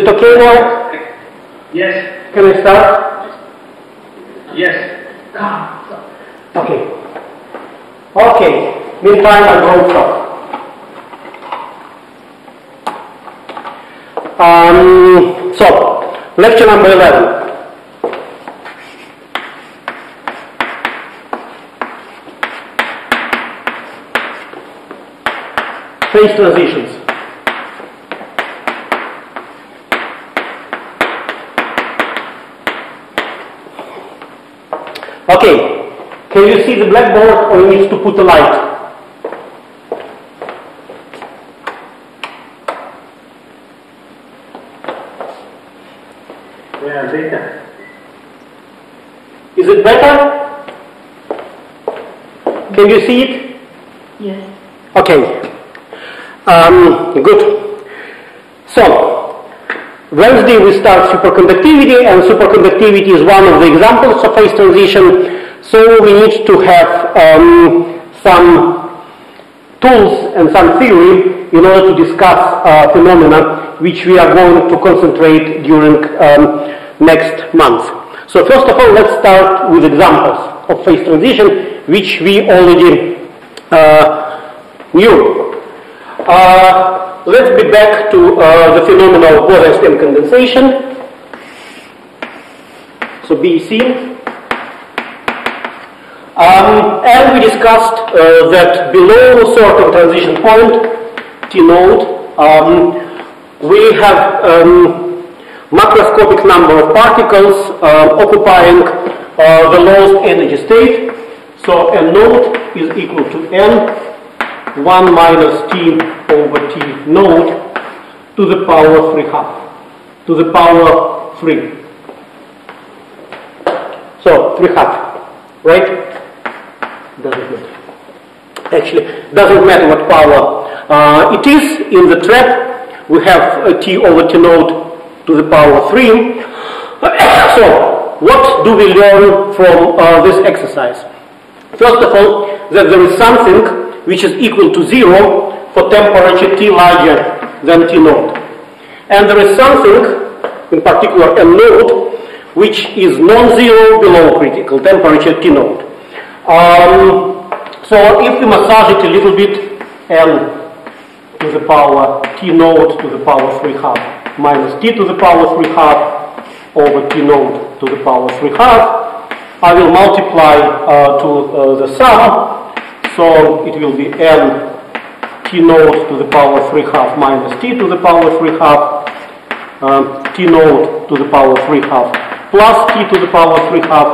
it okay now? Yes. Can I start? Yes. Okay. Okay. Meantime, I'm going to stop. Um, so, lecture number 11. Phase transitions. Okay, can you see the blackboard or you need to put a light? Yeah, data. Is it better? Can you see it? Yes. Okay. Um, good. So, Wednesday we start superconductivity and superconductivity is one of the examples of phase transition. So we need to have um, some tools and some theory in order to discuss uh, phenomena which we are going to concentrate during um, next month. So first of all, let's start with examples of phase transition which we already uh, knew. Uh, let's be back to uh, the phenomena of Bose-Einstein condensation. So BEC. Um, and we discussed uh, that below a certain transition point, T node, um, we have um, macroscopic number of particles uh, occupying the lowest energy state. So n node is equal to n 1 minus t over t node to the power 3 half, to the power 3. So 3 half, right? Doesn't matter. Actually, doesn't matter what power uh, it is in the trap. We have a t over t node to the power 3. so, what do we learn from uh, this exercise? First of all, that there is something which is equal to 0 for temperature t larger than t node. And there is something, in particular a node, which is non-zero below critical temperature t node. Um, so if we massage it a little bit, n to the power t node to the power 3 half minus t to the power 3 half over t node to the power 3 half, I will multiply uh, to uh, the sum, so it will be n t node to the power 3 half minus t to the power 3 half, um, t node to the power 3 half plus t to the power 3 half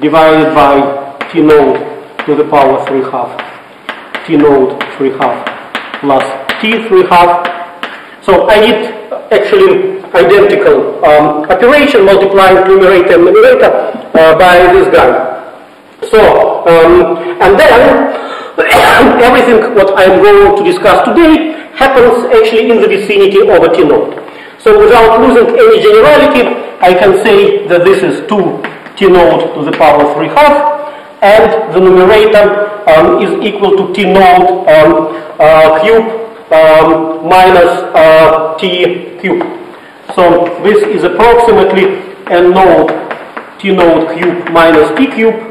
divided by t node to the power 3 half, t node 3 half plus t 3 half. So I need actually identical um, operation multiplying numerator and numerator uh, by this guy. So, um, and then everything what I'm going to discuss today happens actually in the vicinity of a t node. So without losing any generality, I can say that this is 2 t node to the power 3 half and the numerator um, is equal to t node um, uh, cube um, minus uh, t cube. So this is approximately n node t node cube minus t cube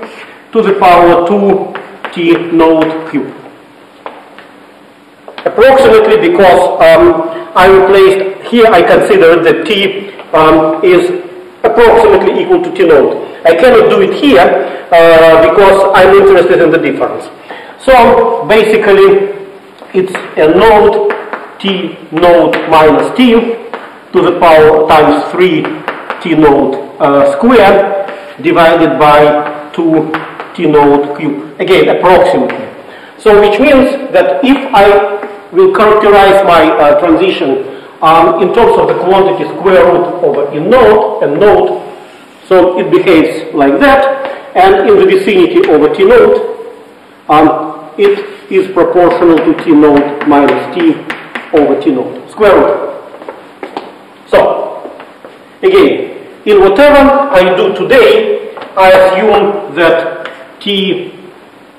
to the power 2 t node cube. Approximately because um, I replaced here I consider that t um, is approximately equal to t node. I cannot do it here uh, because I'm interested in the difference. So basically it's a node t node minus t to the power times 3 t node uh, square divided by 2 t node cube. Again, approximately. So which means that if I will characterize my uh, transition um, in terms of the quantity square root over a node, a node, so it behaves like that, and in the vicinity over t node, um, it is proportional to t node minus t over t node, square root. So, again, in whatever I do today, I assume that t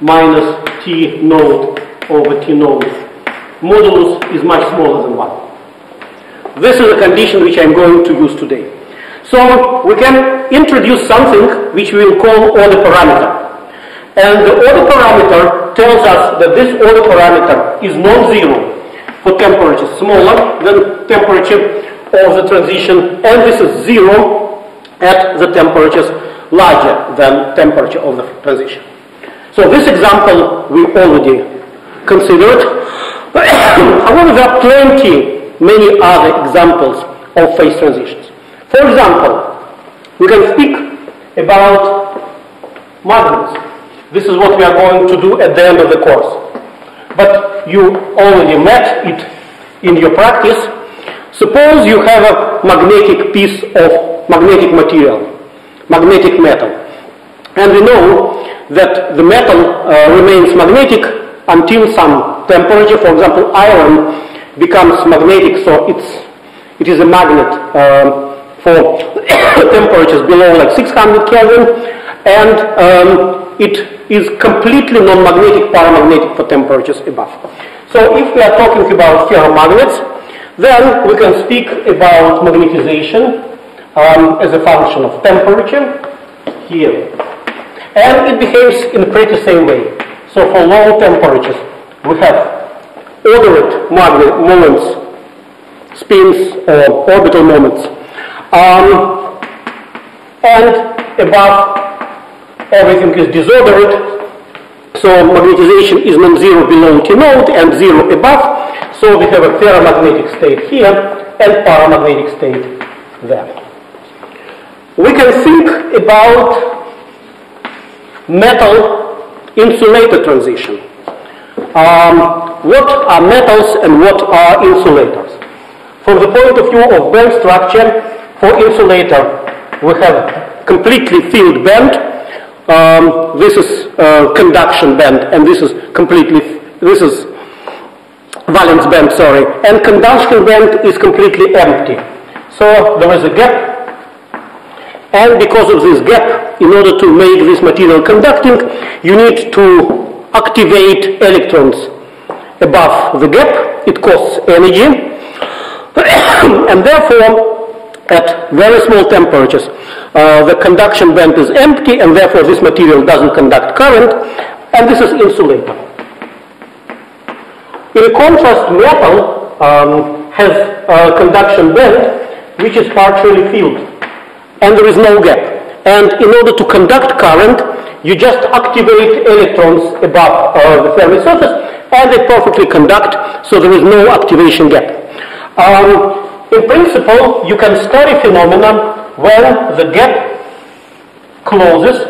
minus t node over t node modulus is much smaller than 1. This is a condition which I'm going to use today. So we can introduce something which we will call order parameter. And the order parameter tells us that this order parameter is non-zero for temperature smaller than temperature of the transition, and this is zero at the temperatures larger than temperature of the transition. So this example we already considered. However, there are plenty, many other examples of phase transitions. For example, we can speak about magnets. This is what we are going to do at the end of the course. But you already met it in your practice. Suppose you have a magnetic piece of magnetic material, magnetic metal. And we know that the metal uh, remains magnetic until some temperature. For example, iron becomes magnetic, so it's, it is a magnet um, for temperatures below like 600 Kelvin, and um, it is completely non-magnetic, paramagnetic for temperatures above. So if we are talking about ferromagnets, then we can speak about magnetization um, as a function of temperature here. And it behaves in a pretty same way. So for low temperatures, we have ordered magnet moments, spins or orbital moments. Um, and above, everything is disordered. So magnetization is non-zero below T node and zero above. So we have a ferromagnetic state here and paramagnetic state there. We can think about metal insulator transition. Um, what are metals and what are insulators? From the point of view of band structure, for insulator, we have completely filled band. Um, this is uh, conduction band, and this is completely, this is valence band, sorry. And conduction band is completely empty. So there is a gap and because of this gap, in order to make this material conducting, you need to activate electrons above the gap. It costs energy. and therefore, at very small temperatures, uh, the conduction band is empty, and therefore this material doesn't conduct current, and this is insulator. In contrast, metal um, has a conduction band which is partially filled and there is no gap. And in order to conduct current, you just activate electrons above uh, the Fermi surface, and they perfectly conduct, so there is no activation gap. Um, in principle, you can study phenomena where the gap closes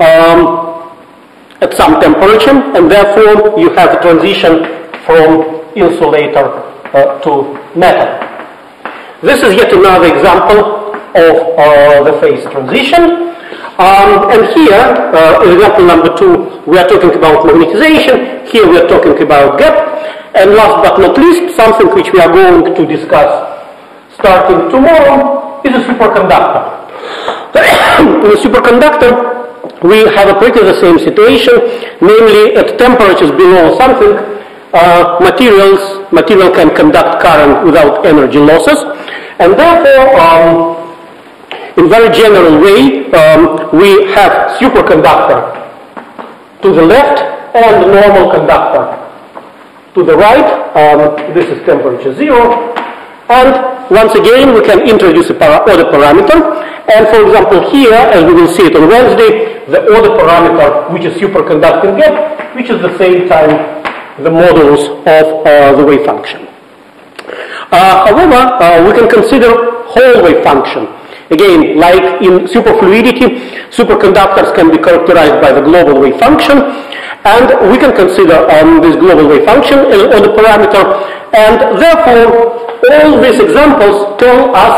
um, at some temperature, and therefore you have a transition from insulator uh, to metal. This is yet another example of uh, the phase transition. Um, and here, uh, example number two, we are talking about magnetization. Here we are talking about gap. And last but not least, something which we are going to discuss starting tomorrow is a superconductor. In a superconductor, we have a pretty the same situation, namely at temperatures below something, uh, materials, material can conduct current without energy losses. And therefore, um, in very general way, um, we have superconductor to the left and normal conductor to the right. Um, this is temperature zero. And once again, we can introduce a para order parameter. And for example, here, as we will see it on Wednesday, the order parameter, which is superconducting gap, which is the same time the modulus of uh, the wave function. Uh, however, uh, we can consider whole wave function. Again, like in superfluidity, superconductors can be characterized by the global wave function, and we can consider um, this global wave function or the parameter, and therefore all these examples tell us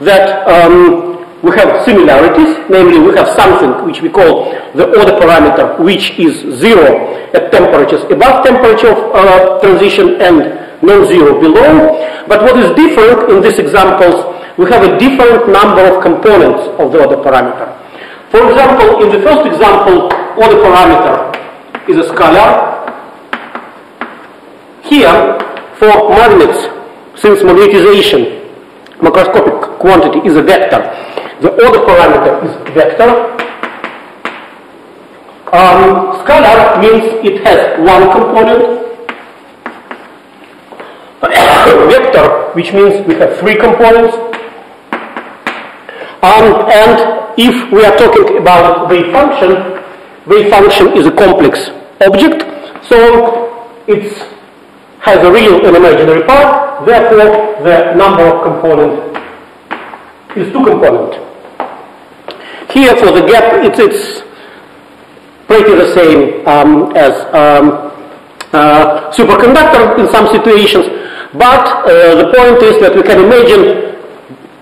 that um, we have similarities, namely we have something which we call the order parameter, which is zero at temperatures above temperature of uh, transition and non-zero below. But what is different in these examples, we have a different number of components of the order parameter. For example, in the first example, order parameter is a scalar. Here, for magnets, since magnetization, macroscopic quantity is a vector, the order parameter is vector. Um, scalar means it has one component. vector, which means we have three components. Um, and if we are talking about wave function, wave function is a complex object, so it has a real and imaginary part, therefore the number of components is two component. Here for the gap, it's, it's pretty the same um, as um, uh, superconductor in some situations, but uh, the point is that we can imagine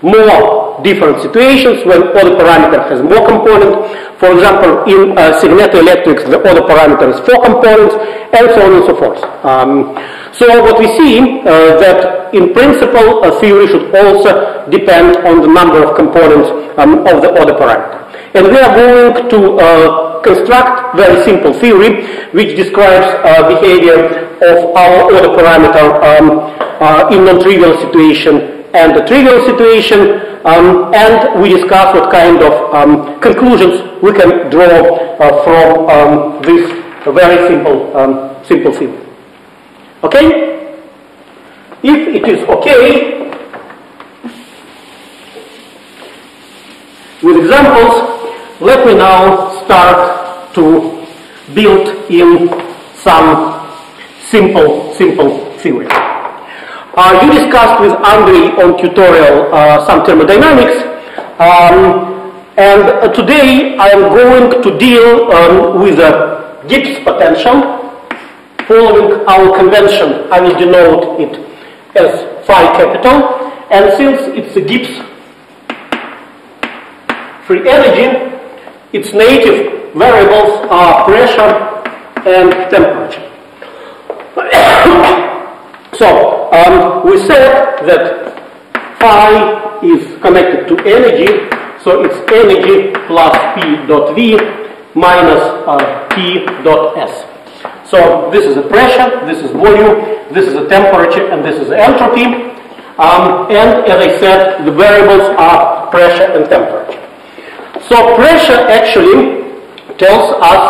more different situations when order parameter has more components. For example, in uh, electrics, the order parameter is four components, and so on and so forth. Um, so what we see uh, that in principle a theory should also depend on the number of components um, of the order parameter. And we are going to uh, construct very simple theory which describes uh, behavior of our order parameter um, uh, in non-trivial situation and the trivial situation um, and we discuss what kind of um, conclusions we can draw uh, from um, this very simple, um, simple theory. Okay? If it is okay, with examples, let me now start to build in some simple, simple theory. Uh, you discussed with Andrei on tutorial uh, some thermodynamics, um, and uh, today I am going to deal um, with a Gibbs potential. Following our convention, I will denote it as phi capital, and since it's a Gibbs free energy, its native variables are pressure and temperature. so, um, we said that phi is connected to energy, so it's energy plus P dot V minus uh, T dot S. So this is a pressure, this is volume, this is a temperature, and this is the entropy. Um, and as I said, the variables are pressure and temperature. So pressure actually tells us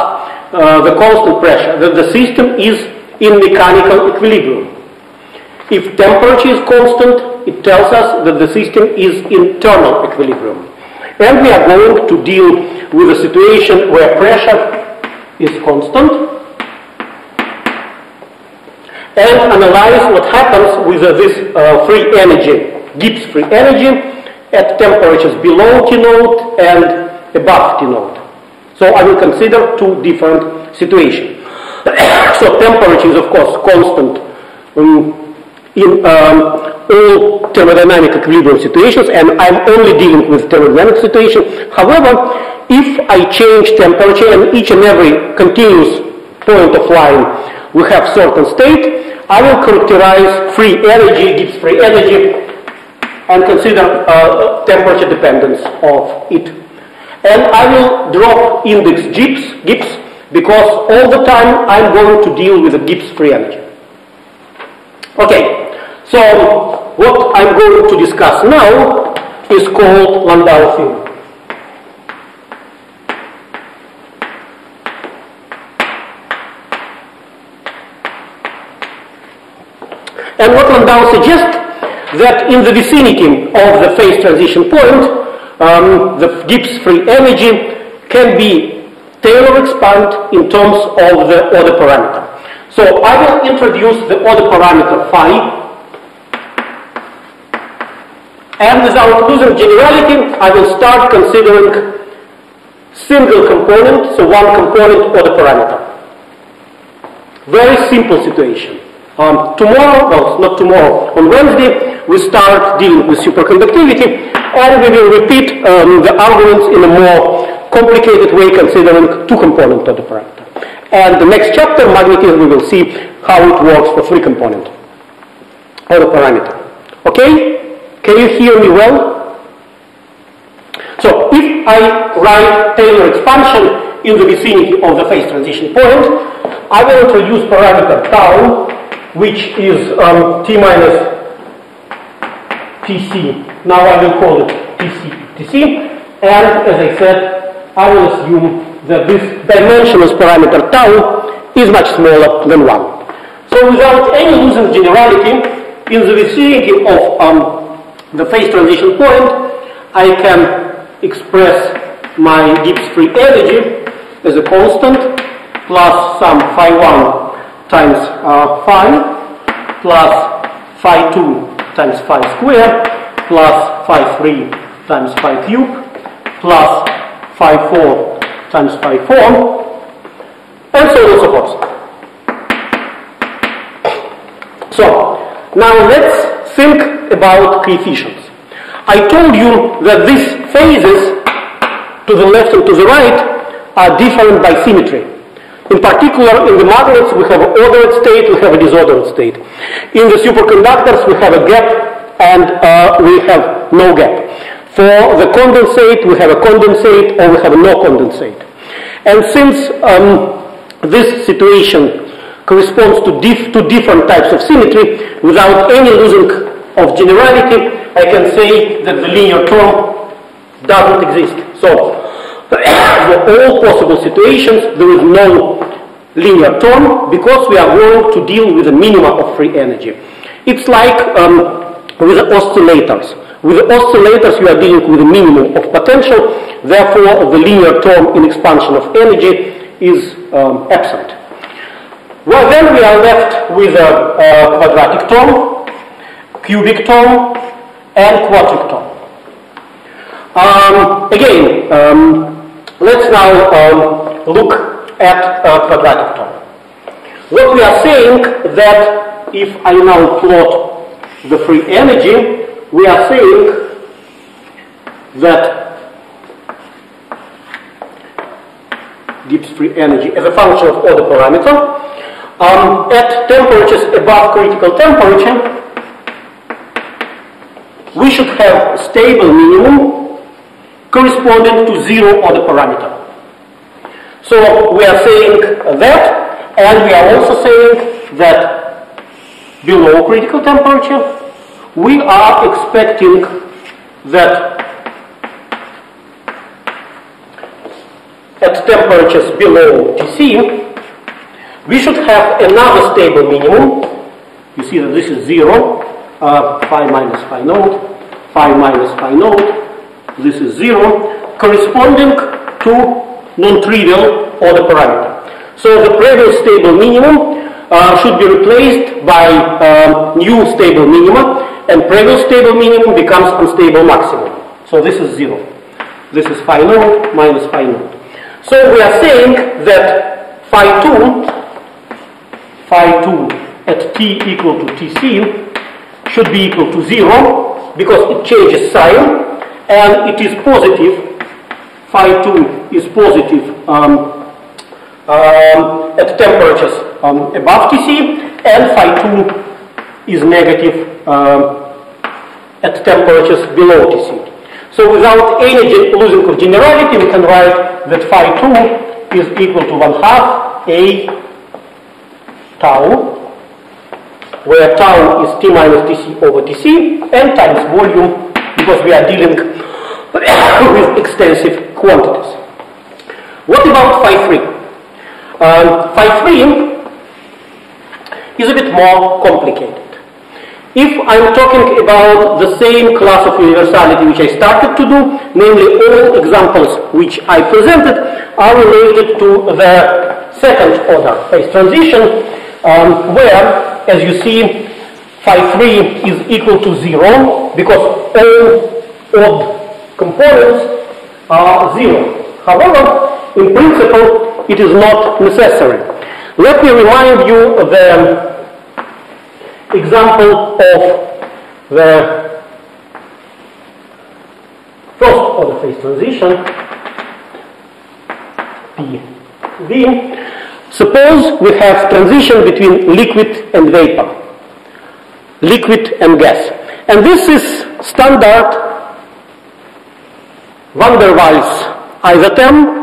uh, the constant pressure, that the system is in mechanical equilibrium. If temperature is constant, it tells us that the system is in thermal equilibrium. And we are going to deal with a situation where pressure is constant and analyze what happens with uh, this uh, free energy, Gibbs free energy, at temperatures below T naught and above T naught. So I will consider two different situations. so temperature is of course constant um, in um, all thermodynamic equilibrium situations and I'm only dealing with thermodynamic situation. However, if I change temperature and each and every continuous point of line we have certain state, I will characterize free energy, Gibbs free energy, and consider uh, temperature dependence of it. And I will drop index Gibbs, Gibbs because all the time I'm going to deal with the Gibbs free energy. Okay, so what I'm going to discuss now is called Landau theory. And what Landau suggests that in the vicinity of the phase transition point, um, the Gibbs free energy can be Taylor expand in terms of the order parameter. So I will introduce the order parameter phi and without losing generality, I will start considering single component, so one component order parameter. Very simple situation. Um, tomorrow, well, not tomorrow, on Wednesday, we start dealing with superconductivity, and we will repeat um, the arguments in a more complicated way considering two component of the parameter. And the next chapter, magnetism, we will see how it works for three component of the parameter. Okay? Can you hear me well? So if I write Taylor expansion in the vicinity of the phase transition point, I will introduce parameter tau which is um, T minus TC. Now I will call it TC, TC. And as I said, I will assume that this dimensionless parameter tau is much smaller than 1. So without any losing generality, in the vicinity of um, the phase transition point, I can express my Gibbs free energy as a constant plus some phi 1 times uh, phi plus phi 2 times 5 squared 5 3 times 5 cube 5 4 times 5 4 and so on and so forth. So, now let's think about coefficients. I told you that these phases to the left and to the right are different by symmetry. In particular, in the magnets, we have an ordered state, we have a disordered state. In the superconductors, we have a gap and uh, we have no gap. For the condensate, we have a condensate or we have no condensate. And since um, this situation corresponds to, to different types of symmetry, without any losing of generality, I can say that the linear term doesn't exist. So for all possible situations, there is no linear term because we are going to deal with a minimum of free energy. It's like um, with the oscillators. With the oscillators, you are dealing with a minimum of potential, therefore the linear term in expansion of energy is um, absent. Well, then we are left with a, a quadratic term, cubic term, and quadric term. Um, again, um, Let's now um, look at a quadratic term. What we are saying that if I now plot the free energy, we are saying that Gibbs free energy as a function of order parameter um, at temperatures above critical temperature we should have stable minimum corresponding to zero on the parameter. So we are saying that, and we are also saying that below critical temperature, we are expecting that at temperatures below Tc, we should have another stable minimum. You see that this is zero, uh, phi minus phi naught, phi minus phi naught, this is 0, corresponding to non-trivial order parameter. So the previous stable minimum uh, should be replaced by um, new stable minimum, and previous stable minimum becomes unstable maximum. So this is 0. This is phi naught minus phi naught. So we are saying that phi 2, phi 2 at t equal to tc should be equal to 0 because it changes sign and it is positive, phi 2 is positive um, um, at temperatures um, above Tc, and phi 2 is negative um, at temperatures below Tc. So without any losing of generality, we can write that phi 2 is equal to 1 half A tau, where tau is T minus Tc over Tc, and times volume because we are dealing with extensive quantities. What about phi 3? Um, phi 3 is a bit more complicated. If I'm talking about the same class of universality which I started to do, namely all examples which I presented are related to the second order phase transition, um, where, as you see, phi 3 is equal to 0 because all odd components are 0. However, in principle, it is not necessary. Let me remind you of the example of the first order phase transition, PV. Suppose we have transition between liquid and vapor liquid and gas. And this is standard van der Waals isotherm.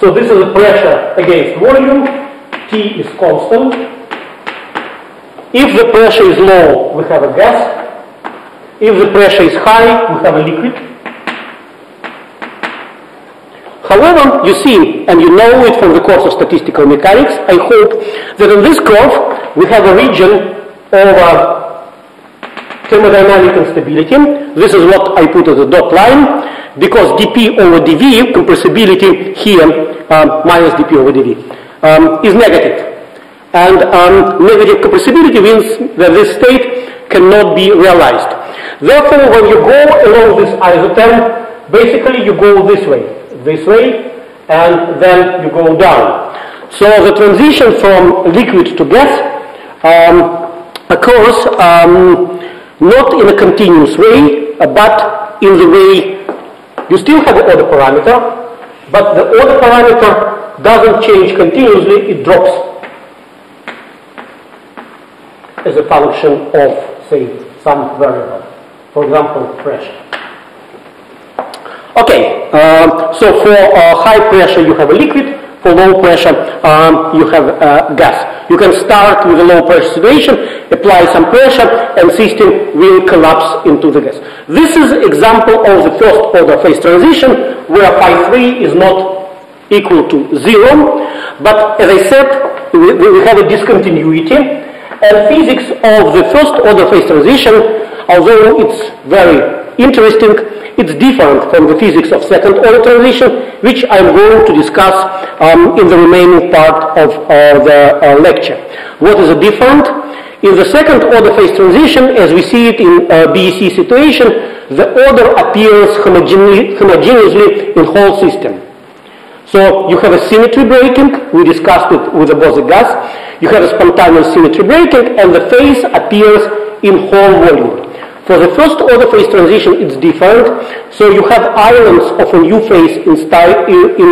So this is pressure against volume. T is constant. If the pressure is low, we have a gas. If the pressure is high, we have a liquid. However, you see, and you know it from the course of statistical mechanics, I hope that in this curve we have a region over thermodynamic instability. This is what I put as a dot line, because dP over dV, compressibility here, um, minus dP over dV, um, is negative. And um, negative compressibility means that this state cannot be realized. Therefore, when you go along this isotherm, basically you go this way, this way, and then you go down. So the transition from liquid to gas um, occurs um, not in a continuous way, uh, but in the way you still have the order parameter, but the order parameter doesn't change continuously, it drops as a function of, say, some variable. For example, pressure. Okay, um, so for uh, high pressure you have a liquid, for low pressure um, you have uh, gas. You can start with a low pressure situation, apply some pressure, and system will collapse into the gas. This is example of the first order phase transition where phi 3 is not equal to zero, but as I said, we, we have a discontinuity, and physics of the first order phase transition, although it's very interesting, it's different from the physics of second order transition, which I'm going to discuss um, in the remaining part of uh, the uh, lecture. What is different? In the second order phase transition, as we see it in uh, BEC situation, the order appears homogeneously in whole system. So you have a symmetry breaking, we discussed it with the Bose gas, you have a spontaneous symmetry breaking, and the phase appears in whole volume. For the first order phase transition, it's different. So you have islands of a new phase inside, in, in,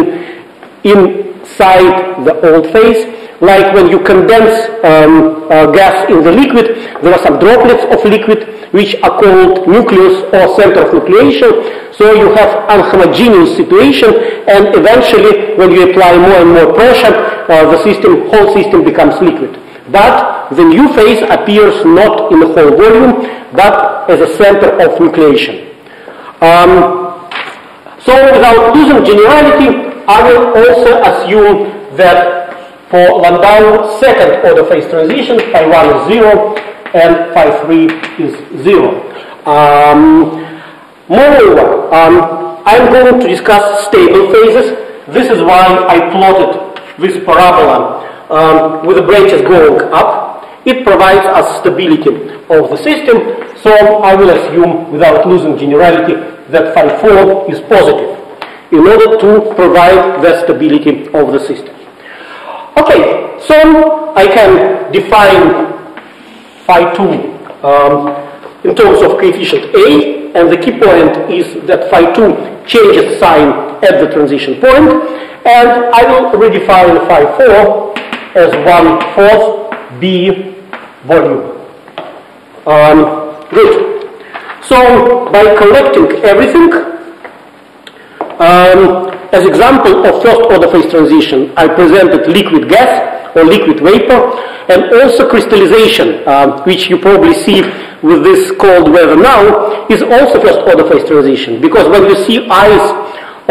inside the old phase. Like when you condense um, uh, gas in the liquid, there are some droplets of liquid which are called nucleus or center of nucleation. So you have an unhomogeneous situation, and eventually, when you apply more and more pressure, uh, the system, whole system becomes liquid. But the new phase appears not in the whole volume, but as a center of nucleation. Um, so without losing generality, I will also assume that for Landau second order phase transition, phi 1 is 0 and phi 3 is 0. Um, moreover, um, I'm going to discuss stable phases. This is why I plotted this parabola um, with the branches going up. It provides us stability of the system, so I will assume, without losing generality, that phi 4 is positive in order to provide the stability of the system. Okay, so I can define phi 2 um, in terms of coefficient A, and the key point is that phi 2 changes sign at the transition point, and I will redefine phi 4 as one fourth B volume. Um, good. So by collecting everything, um, as example of first order phase transition, I presented liquid gas or liquid vapor and also crystallization, um, which you probably see with this cold weather now, is also first order phase transition because when you see ice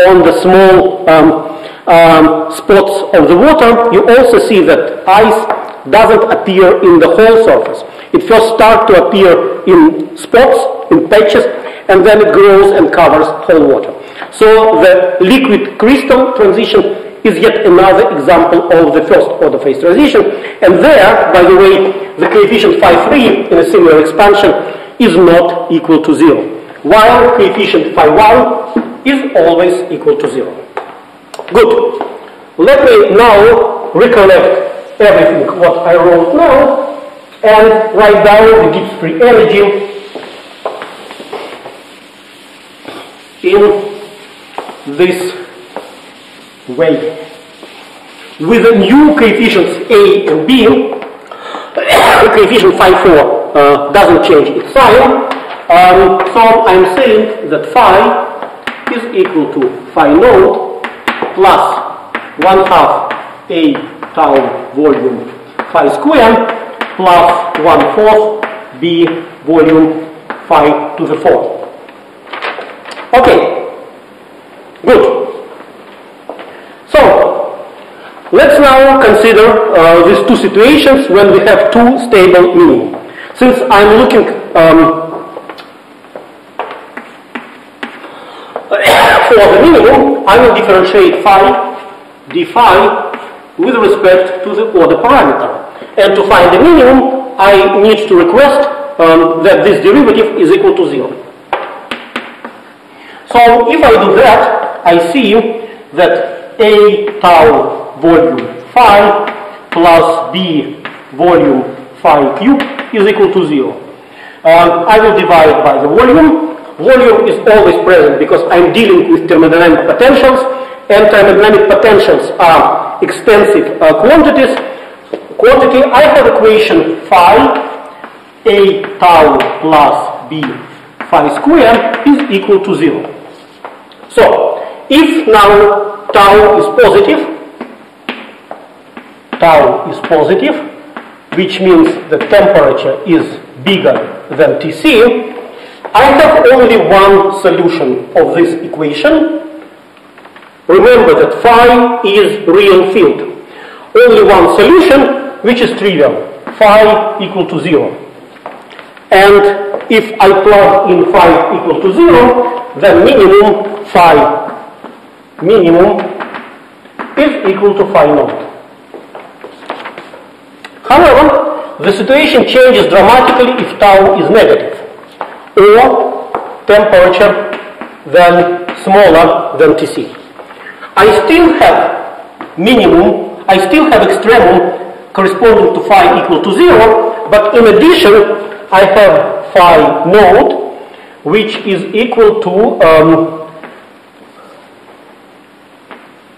on the small um, um, spots of the water, you also see that ice doesn't appear in the whole surface. It first starts to appear in spots, in patches, and then it grows and covers whole water. So the liquid crystal transition is yet another example of the first order phase transition. And there, by the way, the coefficient phi 3 in a similar expansion is not equal to zero, while coefficient phi 1 is always equal to zero. Good. Let me now recollect everything what I wrote now and write down the Gibbs free energy in this way. With the new coefficients A and B, the coefficient phi 4 uh, doesn't change its sign. Um, so I'm saying that phi is equal to phi naught plus 1 half A tau volume phi square plus 1 fourth b volume phi to the fourth. Okay, good. So, let's now consider uh, these two situations when we have two stable minimum. Since I'm looking um, for the minimum, I will differentiate phi, d phi, with respect to the order parameter. And to find the minimum, I need to request um, that this derivative is equal to zero. So if I do that, I see that A tau volume phi plus B volume phi cube is equal to zero. Um, I will divide by the volume. Volume is always present because I'm dealing with thermodynamic potentials, and thermodynamic potentials are extensive uh, quantities. Quantity, I have equation phi a tau plus b phi square is equal to zero. So, if now tau is positive, tau is positive, which means the temperature is bigger than Tc, I have only one solution of this equation. Remember that phi is real field. Only one solution, which is trivial. Phi equal to zero. And if I plug in phi equal to zero, then minimum phi minimum is equal to phi naught. However, the situation changes dramatically if tau is negative or temperature than smaller than Tc. I still have minimum, I still have extremum corresponding to phi equal to zero, but in addition I have phi naught which is equal to um,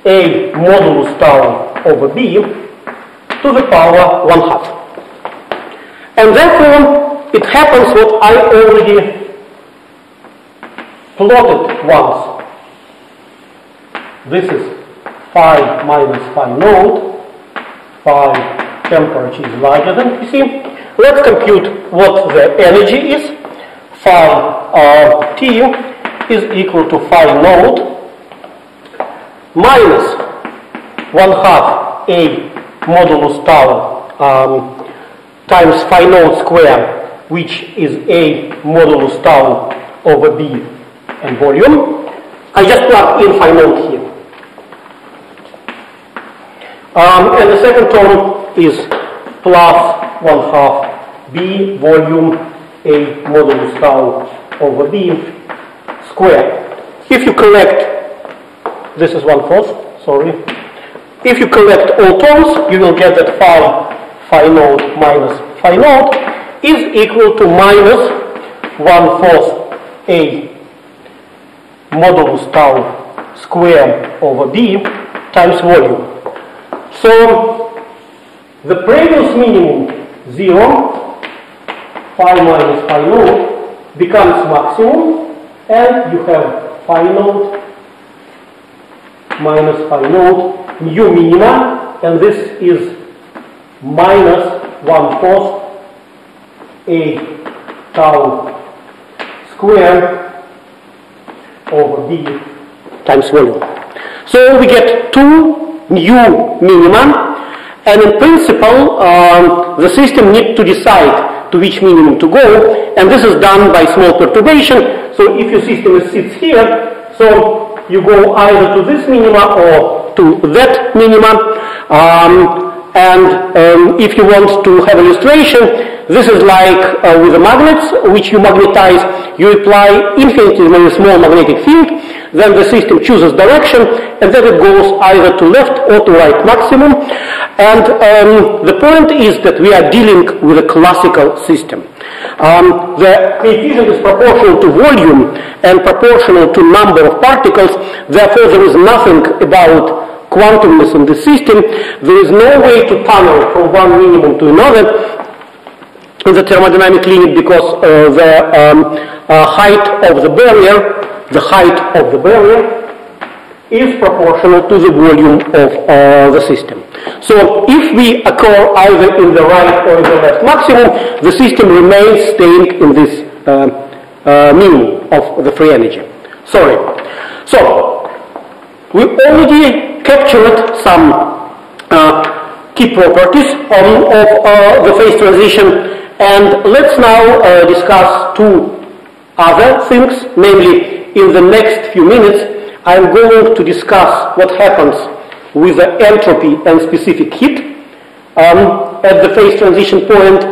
a modulus tau over b to the power one half. And therefore, it happens what I already plotted once. This is phi minus phi node, Phi temperature is larger than Tc. Let's compute what the energy is. Phi uh, T is equal to phi node minus 1 half A modulus tau um, times phi node square, which is A modulus tau over B and volume. I just plug in phi naught here. Um, and the second term is plus 1 half B volume A modulus tau over B square. If you collect this is one fourth, sorry. If you collect all terms, you will get that phi, phi naught minus phi naught is equal to minus one fourth A modulus tau square over B times volume. So the previous minimum zero, phi minus phi naught becomes maximum and you have phi naught minus phi naught mu minima, and this is minus one fourth a tau square over b times volume. So we get two new minimum, and in principle, um, the system needs to decide to which minimum to go, and this is done by small perturbation. So if your system sits here, so you go either to this minima or to that minima. Um, and um, if you want to have an illustration, this is like uh, with the magnets, which you magnetize, you apply infinitely many small magnetic field, then the system chooses direction, and then it goes either to left or to right maximum. And um, the point is that we are dealing with a classical system. Um, the coefficient is proportional to volume and proportional to number of particles, therefore there is nothing about quantumness in the system. There is no way to tunnel from one minimum to another in the thermodynamic limit because uh, the um, uh, height of the barrier, the height of the barrier is proportional to the volume of uh, the system. So if we occur either in the right or in the left maximum, the system remains staying in this uh, uh, minimum of the free energy. Sorry. So we already captured some uh, key properties of uh, the phase transition and let's now uh, discuss two other things, namely in the next few minutes I'm going to discuss what happens with the entropy and specific heat um, at the phase transition point,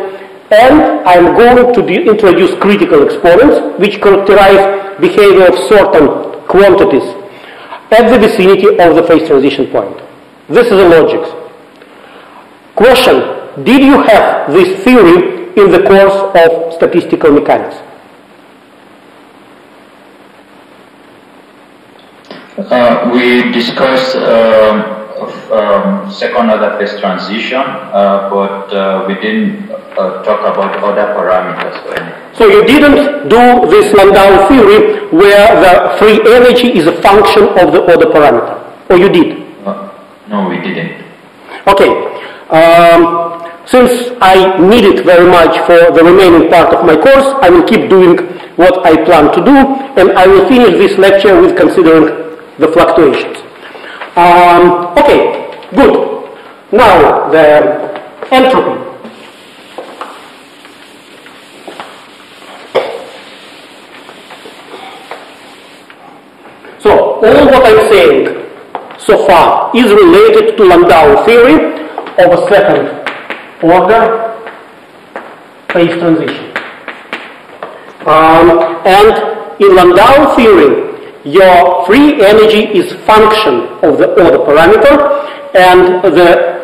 and I'm going to introduce critical exponents which characterize behavior of certain quantities at the vicinity of the phase transition point. This is the logic. Question, did you have this theory in the course of statistical mechanics? Uh, we discussed um, um, second order phase transition, uh, but uh, we didn't uh, talk about other parameters. So you didn't do this Landau theory where the free energy is a function of the order parameter, or you did? Uh, no, we didn't. Okay. Um, since I need it very much for the remaining part of my course, I will keep doing what I plan to do, and I will finish this lecture with considering the fluctuations. Um, okay, good. Now the entropy. So all what I'm saying so far is related to Landau theory of a second order phase transition. Um, and in Landau theory, your free energy is function of the order parameter, and the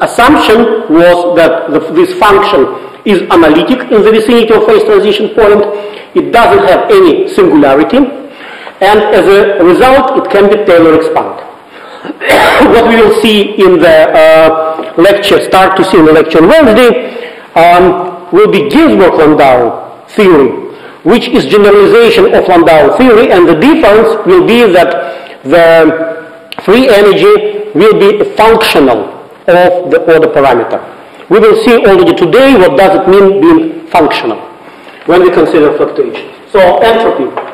assumption was that the, this function is analytic in the vicinity of phase transition point. It doesn't have any singularity, and as a result, it can be Taylor expanded. what we will see in the uh, lecture, start to see in the lecture on Wednesday, um, will be Ginzburg-Landau theory which is generalization of Landau theory, and the difference will be that the free energy will be a functional of the order parameter. We will see already today what does it mean being functional when we consider fluctuations. So entropy.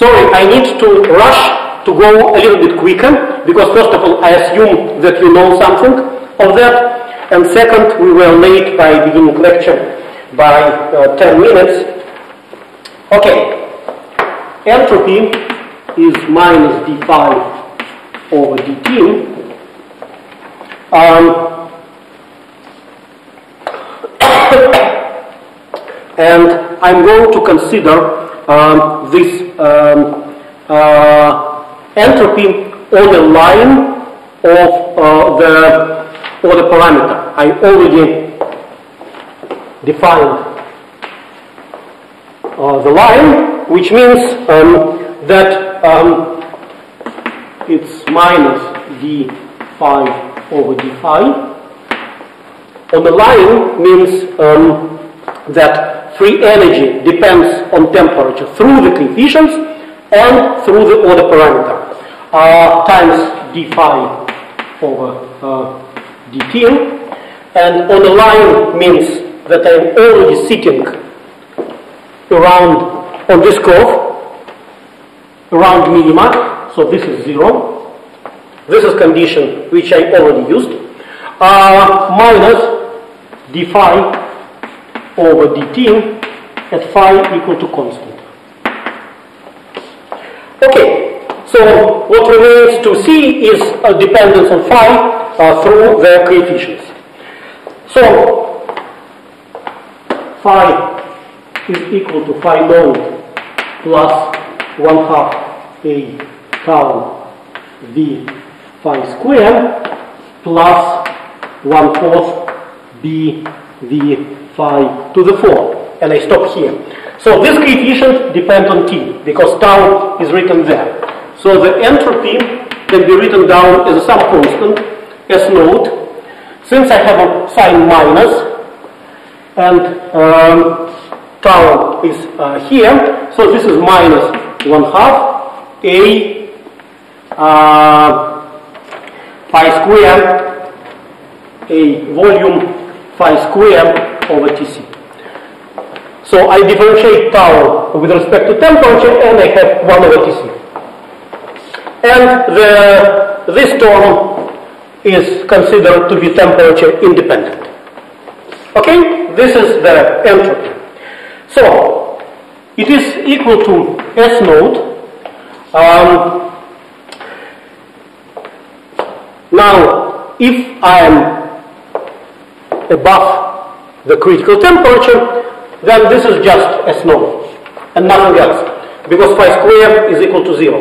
Sorry, I need to rush to go a little bit quicker because first of all I assume that you know something of that and second, we were late by beginning lecture by uh, 10 minutes. Okay, entropy is minus d phi over dt. Um, and I'm going to consider um, this um, uh, entropy on the line of uh, the or the parameter. I already defined uh, the line, which means um, that um, it's minus d phi over d phi. On the line means um, that free energy depends on temperature through the coefficients and through the order parameter. Uh, times d phi over uh, dt, and on the line means that I'm already sitting around on this curve, around minima, so this is zero. This is condition which I already used, uh, minus d phi over dt at phi equal to constant. Okay, so what remains to see is a dependence on phi uh, through their coefficients. So, phi is equal to phi naught plus 1 half a tau v phi square plus 1 fourth b v phi to the 4. And I stop here. So this coefficient depends on t because tau is written there. So the entropy can be written down as a some constant S naught, since I have a sign minus, and um, tau is uh, here, so this is minus 1 half A uh, phi square, A volume phi square over Tc. So I differentiate tau with respect to temperature and I have 1 over Tc. And the, this term is considered to be temperature independent. Okay, this is the entropy. So, it is equal to S naught. Um, now, if I am above the critical temperature, then this is just S naught and nothing else because phi square is equal to zero.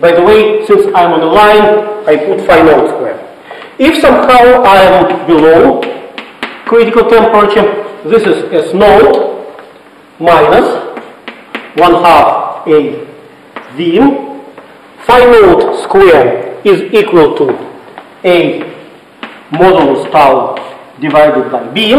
By the way, since I'm on a line, I put phi naught square. If somehow I am below critical temperature, this is S naught minus 1 half A V. Phi naught square is equal to A modulus tau divided by B.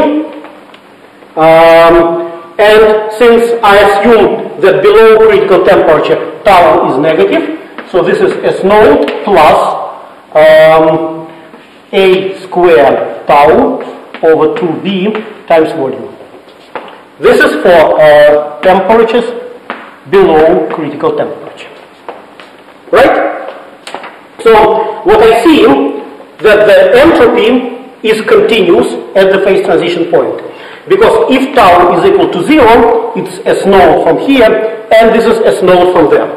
Um, and since I assume that below critical temperature tau is negative, so this is S naught plus um, A square tau over 2B times volume. This is for uh, temperatures below critical temperature. Right? So what I see that the entropy is continuous at the phase transition point. Because if tau is equal to zero, it's S naught from here, and this is S naught from there.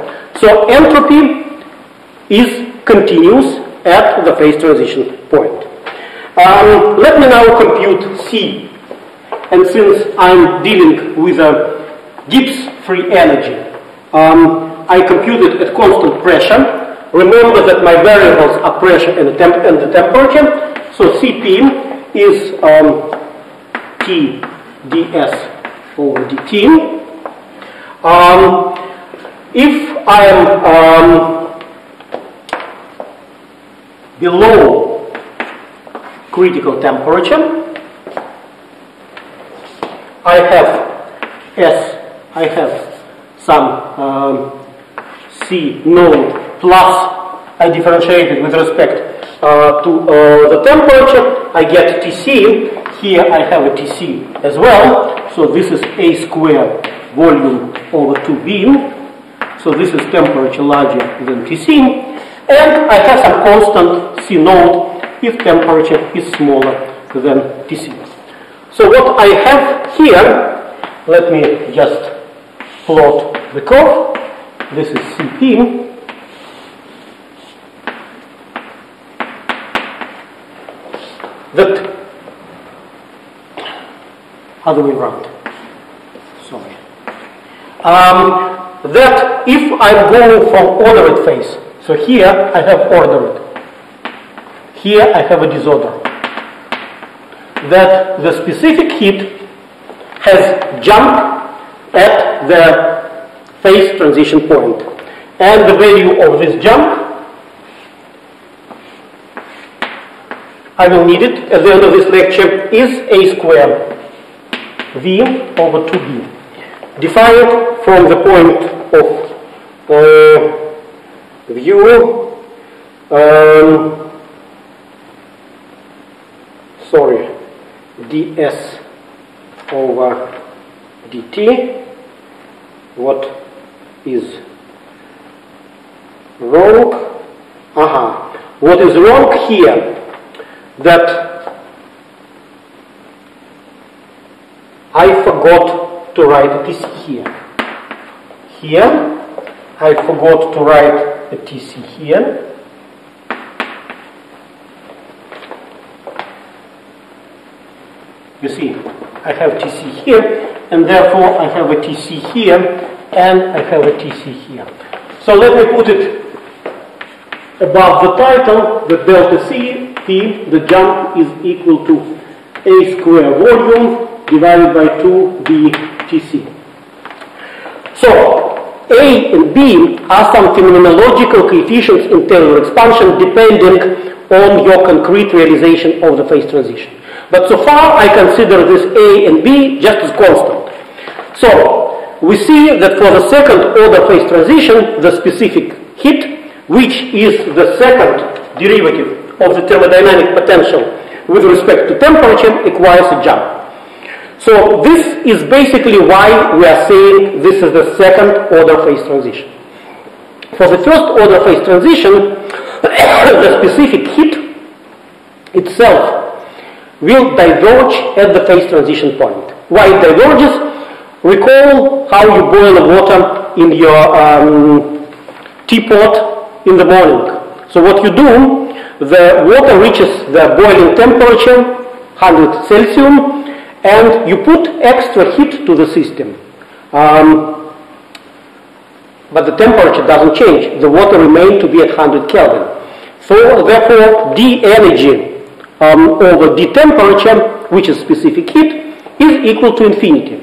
So entropy is continuous at the phase transition point. Um, let me now compute C. And since I'm dealing with a Gibbs free energy, um, I compute it at constant pressure. Remember that my variables are pressure and the, temp and the temperature. So Cp is um, T ds over dt. Um, if I am um, below critical temperature, I have S, I have some um, C naught plus I differentiate it with respect uh, to uh, the temperature, I get Tc. Here I have a Tc as well. So this is A square volume over 2B. So this is temperature larger than Tc. And I have some constant C naught if temperature is smaller than Tc. So what I have here, let me just plot the curve. This is Cp. That other way around. Sorry. Um, that if I'm going from ordered phase, so here I have ordered, here I have a disorder, that the specific heat has jumped at the phase transition point, and the value of this jump I will need it at the end of this lecture is a square v over 2b. Defined from the point of uh, view, um, sorry, ds over dt, what is wrong? Aha, what is wrong here that I forgot to write this here. Here, I forgot to write a TC here. You see, I have TC here, and therefore I have a TC here, and I have a TC here. So let me put it above the title, the delta C, P, the jump is equal to A square volume divided by 2btc. So, A and B are some phenomenological coefficients in Taylor expansion depending on your concrete realization of the phase transition. But so far I consider this A and B just as constant. So, we see that for the second order phase transition, the specific heat, which is the second derivative of the thermodynamic potential with respect to temperature, requires a jump. So this is basically why we are saying this is the second order phase transition. For the first order phase transition, the specific heat itself will diverge at the phase transition point. Why it diverges? Recall how you boil the water in your um, teapot in the morning. So what you do, the water reaches the boiling temperature, 100 Celsius, and you put extra heat to the system. Um, but the temperature doesn't change. The water remains to be at 100 Kelvin. So therefore, d energy um, over d temperature, which is specific heat, is equal to infinity.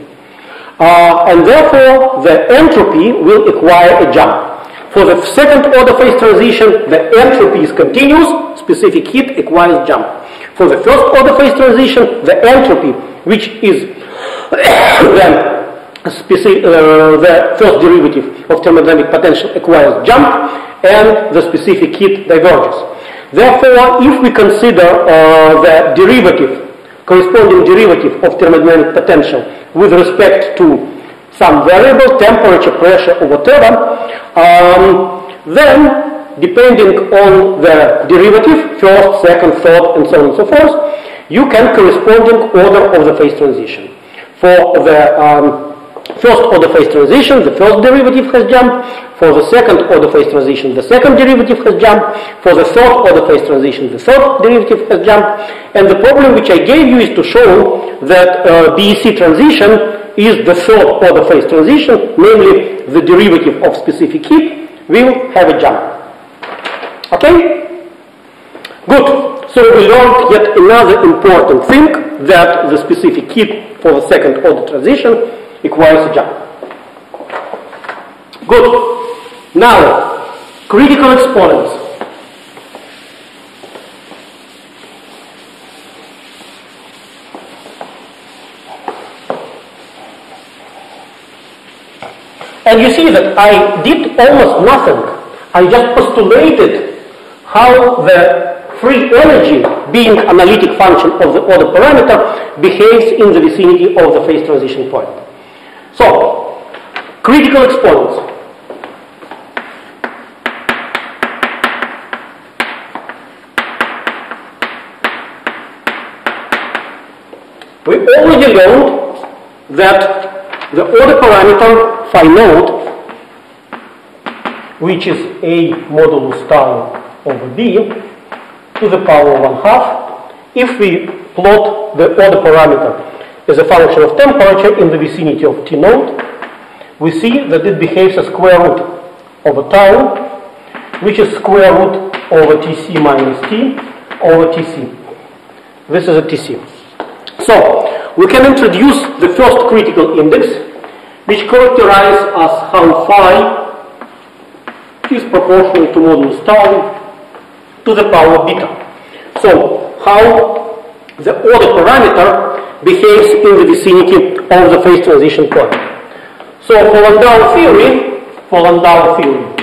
Uh, and therefore, the entropy will acquire a jump. For the second order phase transition, the entropy is continuous, specific heat acquires jump. For the first order phase transition, the entropy, which is the, specific, uh, the first derivative of thermodynamic potential, acquires jump, and the specific heat diverges. Therefore, if we consider uh, the derivative, corresponding derivative of thermodynamic potential with respect to some variable, temperature, pressure, or whatever, um, then depending on the derivative, first, second, third, and so on and so forth, you can corresponding order of the phase transition. For the um, first order phase transition, the first derivative has jumped. For the second order phase transition, the second derivative has jumped. For the third order phase transition, the third derivative has jumped. And the problem which I gave you is to show that uh, BEC transition is the third order phase transition, namely the derivative of specific heat will have a jump. Okay? Good. So we learned yet another important thing that the specific heat for the second order transition requires a jump. Good. Now, critical exponents. And you see that I did almost nothing. I just postulated how the free energy, being analytic function of the order parameter, behaves in the vicinity of the phase transition point. So, critical exponents. We already learned that the order parameter phi naught, which is A modulus tau over B, to the power of 1 half, if we plot the order parameter as a function of temperature in the vicinity of T naught, we see that it behaves as square root over tau, which is square root over Tc minus T over Tc. This is a Tc. So, we can introduce the first critical index, which characterizes as how phi is proportional to modulus tau to the power beta. So, how the order parameter behaves in the vicinity of the phase transition point. So, for Landau theory, for Landau theory,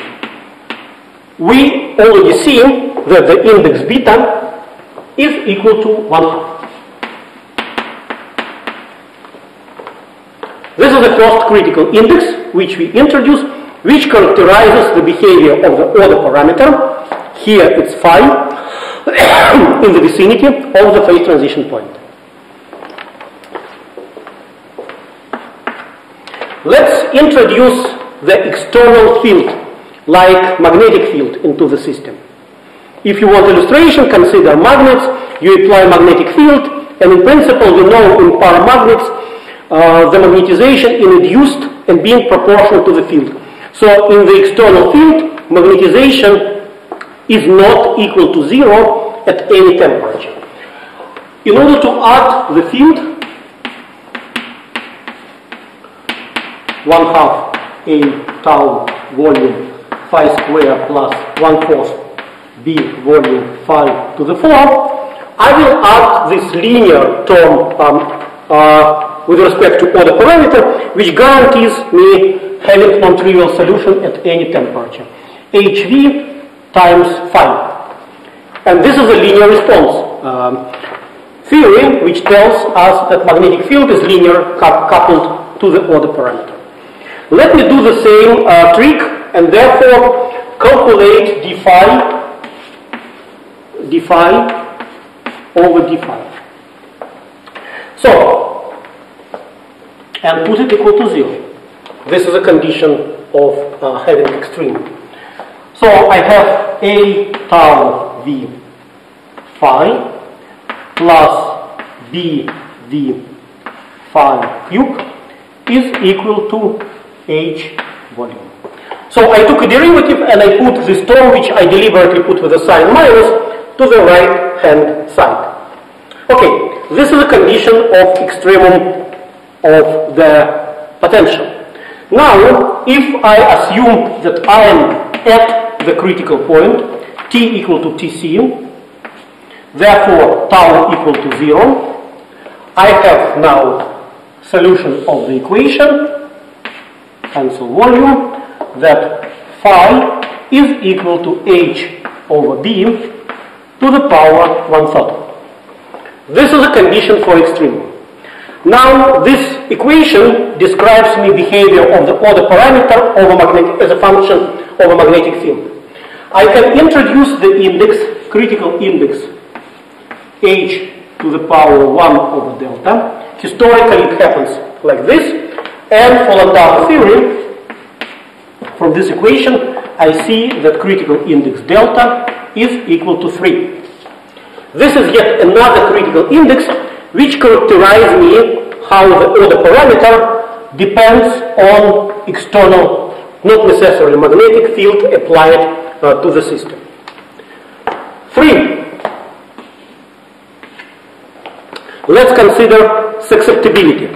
we already see that the index beta is equal to 1 half. This is the first critical index which we introduce, which characterizes the behavior of the order parameter. Here it's phi in the vicinity of the phase transition point. Let's introduce the external field, like magnetic field, into the system. If you want illustration, consider magnets, you apply magnetic field, and in principle we know in paramagnets uh, the magnetization is induced and being proportional to the field. So in the external field, magnetization is not equal to zero at any temperature. In order to add the field, one half a tau volume phi square plus one fourth b volume phi to the four, I will add this linear term um, uh, with respect to order parameter, which guarantees me having non-trivial solution at any temperature. HV times phi. And this is a linear response um, theory, which tells us that magnetic field is linear coupled to the order parameter. Let me do the same uh, trick and therefore calculate d phi, d phi over d phi. So, and put it equal to zero. This is a condition of uh, having extreme. So I have a tau v phi plus b v phi cube is equal to h volume. So I took a derivative and I put this term, which I deliberately put with a sign minus, to the right hand side. Okay, this is a condition of extremum of the potential. Now, if I assume that I am at the critical point, t equal to tc, therefore tau equal to 0, I have now solution of the equation cancel volume that phi is equal to h over b to the power one third. This is a condition for extreme. Now this equation describes me behavior of the order parameter over magnetic, as a function of a magnetic field. I can introduce the index, critical index, h to the power 1 over delta. Historically it happens like this. And for Landau theory, from this equation, I see that critical index delta is equal to 3. This is yet another critical index which characterizes me how the order parameter depends on external, not necessarily magnetic field applied uh, to the system. 3. Let's consider susceptibility.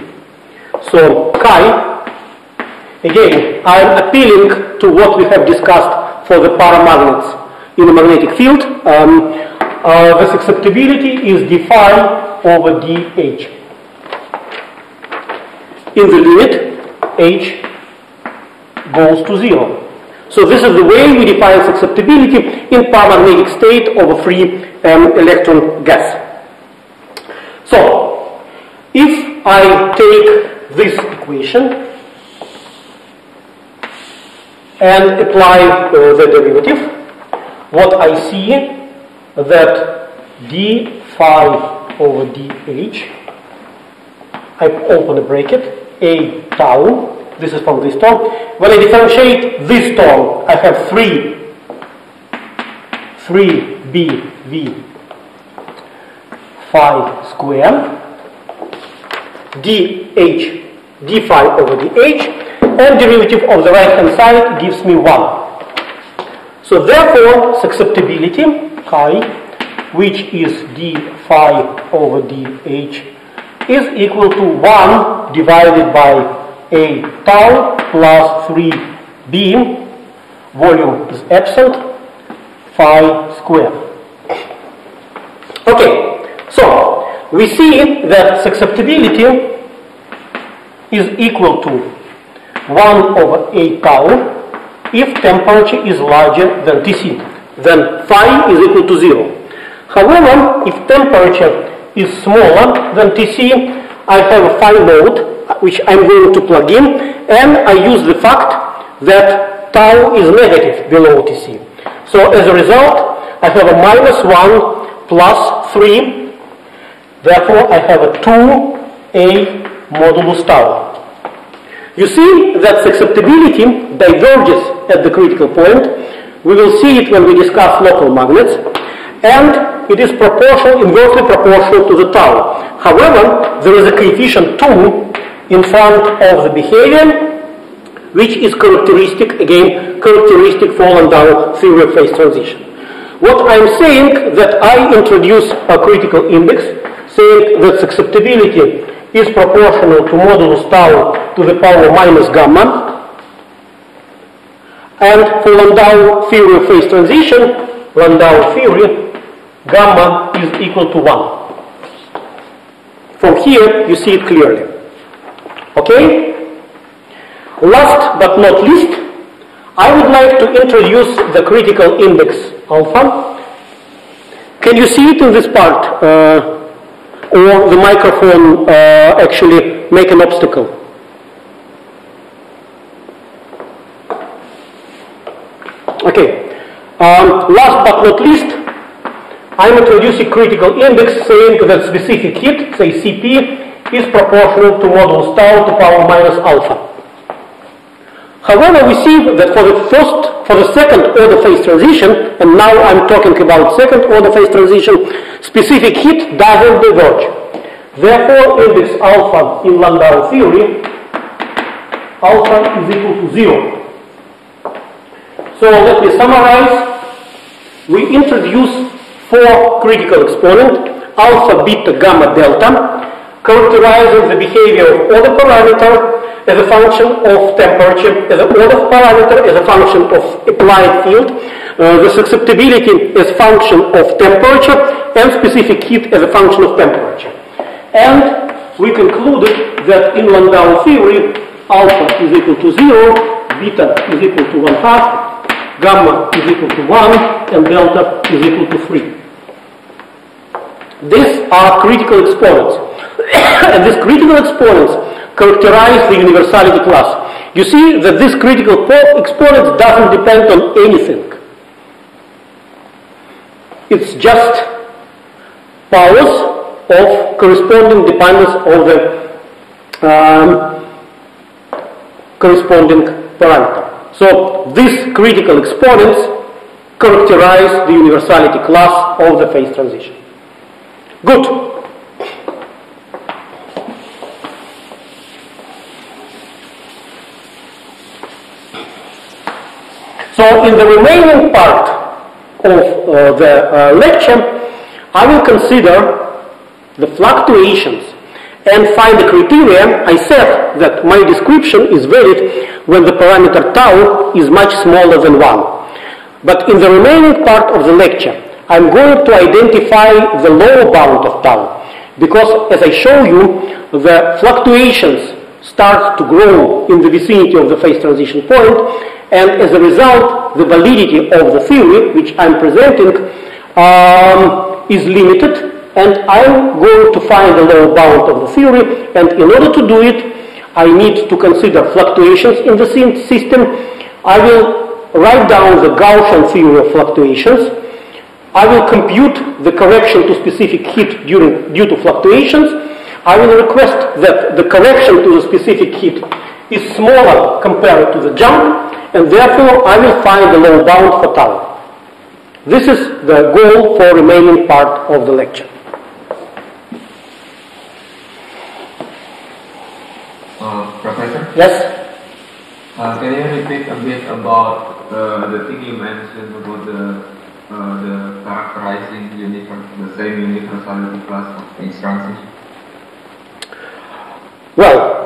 So chi, again, I am appealing to what we have discussed for the paramagnets in the magnetic field. Um, uh, the susceptibility is d phi over dh. In the limit, h goes to zero. So this is the way we define susceptibility in paramagnetic state of a free um, electron gas. So, if I take this equation and apply uh, the derivative, what I see that d phi over dh, I open a bracket, a tau, this is from this term. When I differentiate this term, I have 3, 3bv phi square. Dh d phi over dh, and derivative of the right hand side gives me 1. So therefore, susceptibility chi, which is d phi over dh, is equal to 1 divided by a tau plus 3b, volume is absent, phi square. Okay, so we see that susceptibility is equal to 1 over a tau if temperature is larger than Tc. Then phi is equal to 0. However, if temperature is smaller than Tc, I have a phi naught which I'm going to plug in and I use the fact that tau is negative below Tc. So as a result, I have a minus 1 plus 3. Therefore, I have a 2a modulus tau. You see that susceptibility diverges at the critical point. We will see it when we discuss local magnets. And it is proportional, inversely proportional to the tau. However, there is a coefficient 2 in front of the behavior, which is characteristic, again, characteristic for Landau theory of phase transition. What I'm saying that I introduce a critical index, saying that susceptibility is proportional to modulus tau to the power minus gamma. And for Landau theory of phase transition, Landau theory, gamma is equal to 1. From here, you see it clearly. Okay? Last but not least, I would like to introduce the critical index alpha. Can you see it in this part? Uh, or the microphone uh, actually make an obstacle? Okay. Um, last but not least, I'm introducing critical index saying that specific heat, say Cp, is proportional to modulus tau to power minus alpha. However, we see that for the first, for the second order phase transition, and now I'm talking about second order phase transition, specific heat doesn't diverge. Therefore, index alpha in Landau theory, alpha is equal to zero. So let me summarize. We introduce four critical exponents, alpha, beta, gamma, delta, characterizing the behavior of order parameter as a function of temperature, as an order parameter as a function of applied field, uh, the susceptibility as a function of temperature, and specific heat as a function of temperature. And we concluded that in Landau theory, alpha is equal to 0, beta is equal to 1 half, gamma is equal to 1 and delta is equal to 3. These are critical exponents. and these critical exponents characterize the universality class. You see that this critical exponent doesn't depend on anything. It's just powers of corresponding dependence of the um, corresponding parameter. So these critical exponents characterize the universality class of the phase transition. Good. So in the remaining part of uh, the uh, lecture, I will consider the fluctuations and find the criteria, I said that my description is valid when the parameter tau is much smaller than 1. But in the remaining part of the lecture, I'm going to identify the lower bound of tau. Because as I show you, the fluctuations start to grow in the vicinity of the phase transition point, and as a result, the validity of the theory, which I'm presenting, um, is limited and I'm going to find the lower bound of the theory, and in order to do it, I need to consider fluctuations in the system. I will write down the Gaussian theory of fluctuations. I will compute the correction to specific heat during, due to fluctuations. I will request that the correction to the specific heat is smaller compared to the jump, and therefore I will find the lower bound for tau. This is the goal for remaining part of the lecture. Uh, professor? Yes? Uh, can you repeat a bit about uh, the thing you mentioned about the uh, the characterizing universe, the same universality class of transition? Well,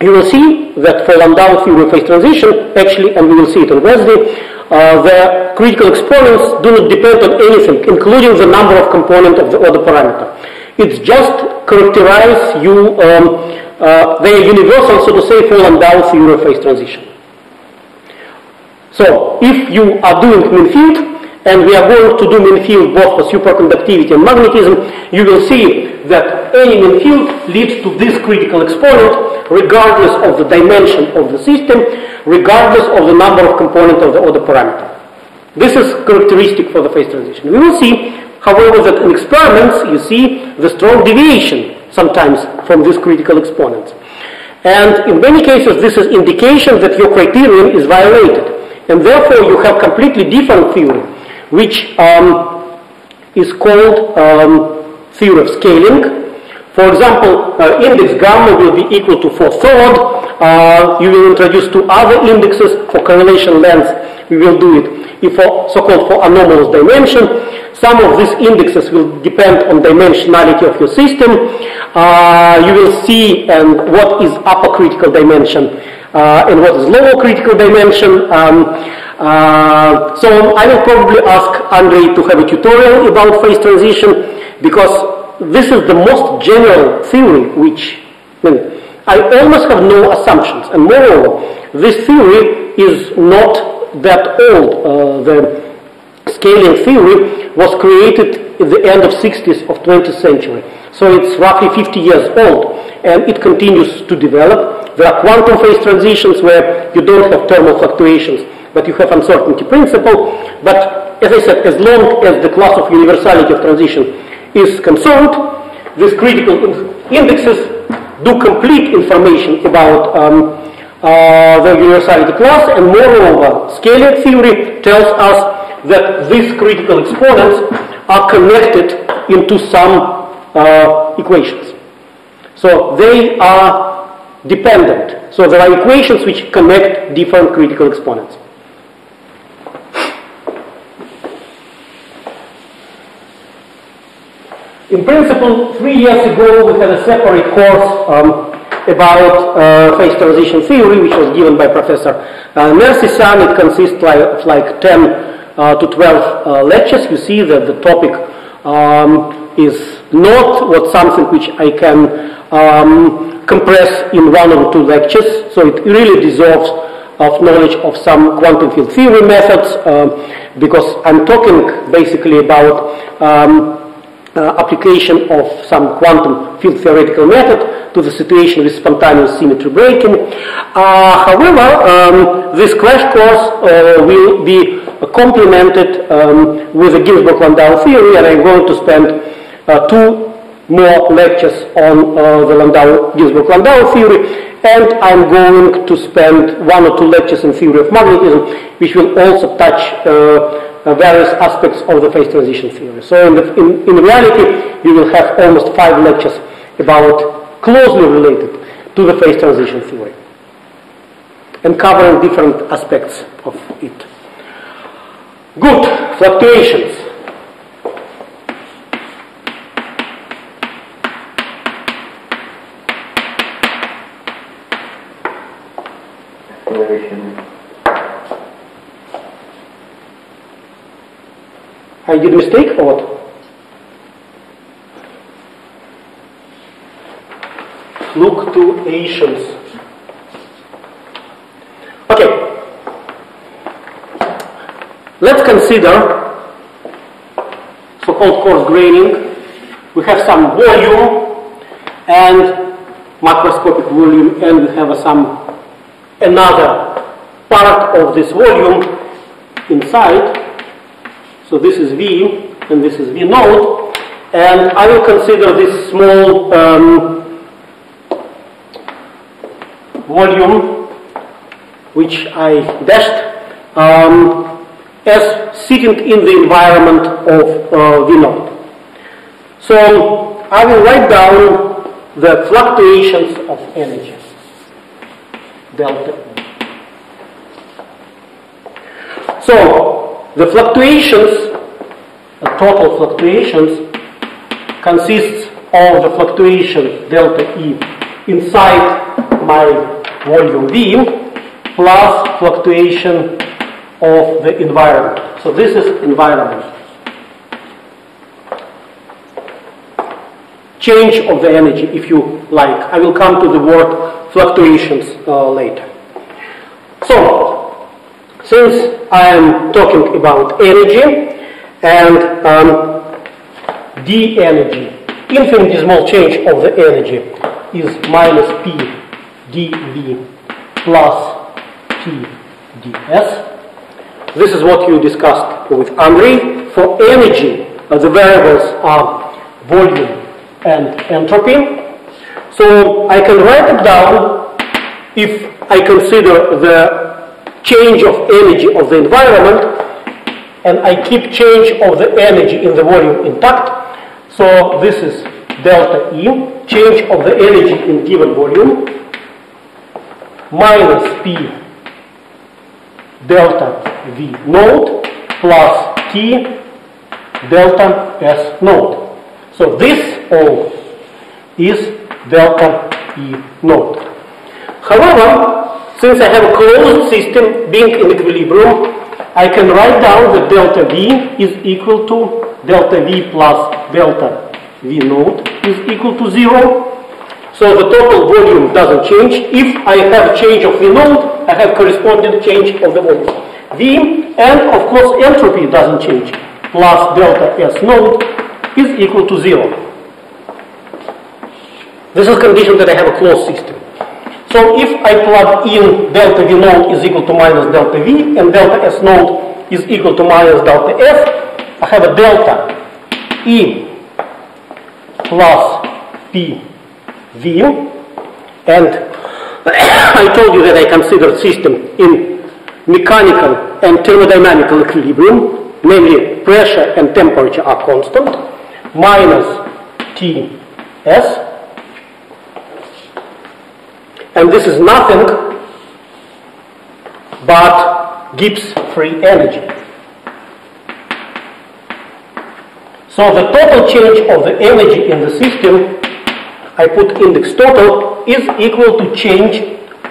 you will see that for Landau theory of phase transition, actually, and we will see it on Wednesday, uh, the critical exponents do not depend on anything, including the number of components of the order parameter. It's just characterize you, um, uh, they are universal, so to say, for Landau theory of phase transition. So, if you are doing mean field, and we are going to do mean field both for superconductivity and magnetism, you will see that any mean field leads to this critical exponent regardless of the dimension of the system, regardless of the number of components of the order parameter. This is characteristic for the phase transition. We will see However, that in experiments you see the strong deviation sometimes from these critical exponents. And in many cases this is indication that your criterion is violated. And therefore you have completely different theory, which um, is called um, theory of scaling. For example, uh, index gamma will be equal to 4 third. Uh, you will introduce two other indexes for correlation length. We will do it if for so-called for anomalous dimension. Some of these indexes will depend on dimensionality of your system. Uh, you will see and what is upper critical dimension uh, and what is lower critical dimension. Um, uh, so I will probably ask Andrei to have a tutorial about phase transition because this is the most general theory which mean, I almost have no assumptions. And moreover, this theory is not that old. Uh, the scaling theory was created in the end of 60s of 20th century. So it's roughly 50 years old, and it continues to develop. There are quantum phase transitions where you don't have thermal fluctuations, but you have uncertainty principle. But as I said, as long as the class of universality of transition is concerned, these critical indexes do complete information about um, uh, the universality class, and moreover, scaling theory tells us that these critical exponents are connected into some uh, equations. So they are dependent. So there are equations which connect different critical exponents. In principle, three years ago we had a separate course um, about uh, phase transition theory, which was given by Professor uh, Nersesyan. It consists like, of like 10 uh, to 12 uh, lectures. You see that the topic um, is not what something which I can um, compress in one or two lectures. So it really deserves of knowledge of some quantum field theory methods uh, because I'm talking basically about um, uh, application of some quantum field theoretical method to the situation with spontaneous symmetry breaking. Uh, however, um, this crash course uh, will be complemented um, with the Ginzburg-Landau theory, and I'm going to spend uh, two more lectures on uh, the Landau, Ginzburg-Landau theory, and I'm going to spend one or two lectures in theory of magnetism, which will also touch uh, uh, various aspects of the phase transition theory. So in, the, in, in reality, you will have almost five lectures about closely related to the phase transition theory and covering different aspects of it. Good, fluctuations. I did mistake or what? Asians. Okay. Let's consider so-called coarse graining. We have some volume and macroscopic volume and we have some another part of this volume inside so this is V and this is V naught. And I will consider this small um, volume which I dashed um, as sitting in the environment of uh, V naught. So I will write down the fluctuations of energy, delta So the fluctuations, the total fluctuations, consists of the fluctuation delta E inside my volume V plus fluctuation of the environment. So this is environment. Change of the energy, if you like. I will come to the word fluctuations uh, later. So, since I am talking about energy and um, d energy, infinitesimal change of the energy is minus p dv plus t ds. This is what you discussed with Andrei. For energy, uh, the variables are volume and entropy. So I can write it down if I consider the change of energy of the environment and I keep change of the energy in the volume intact. So this is delta E, change of the energy in given volume, minus P delta V naught plus T delta S naught. So this all is delta E naught. However, since I have a closed system being in equilibrium, I can write down that delta V is equal to delta V plus delta V naught is equal to zero. So the total volume doesn't change. If I have a change of V naught, I have corresponding change of the volume. V and of course entropy doesn't change. Plus delta S naught is equal to zero. This is a condition that I have a closed system. So if I plug in delta V naught is equal to minus delta V and delta S naught is equal to minus delta F, I have a delta E plus P V. And I told you that I consider system in mechanical and thermodynamical equilibrium, namely pressure and temperature are constant, minus Ts and this is nothing but Gibbs free energy. So the total change of the energy in the system, I put index total, is equal to change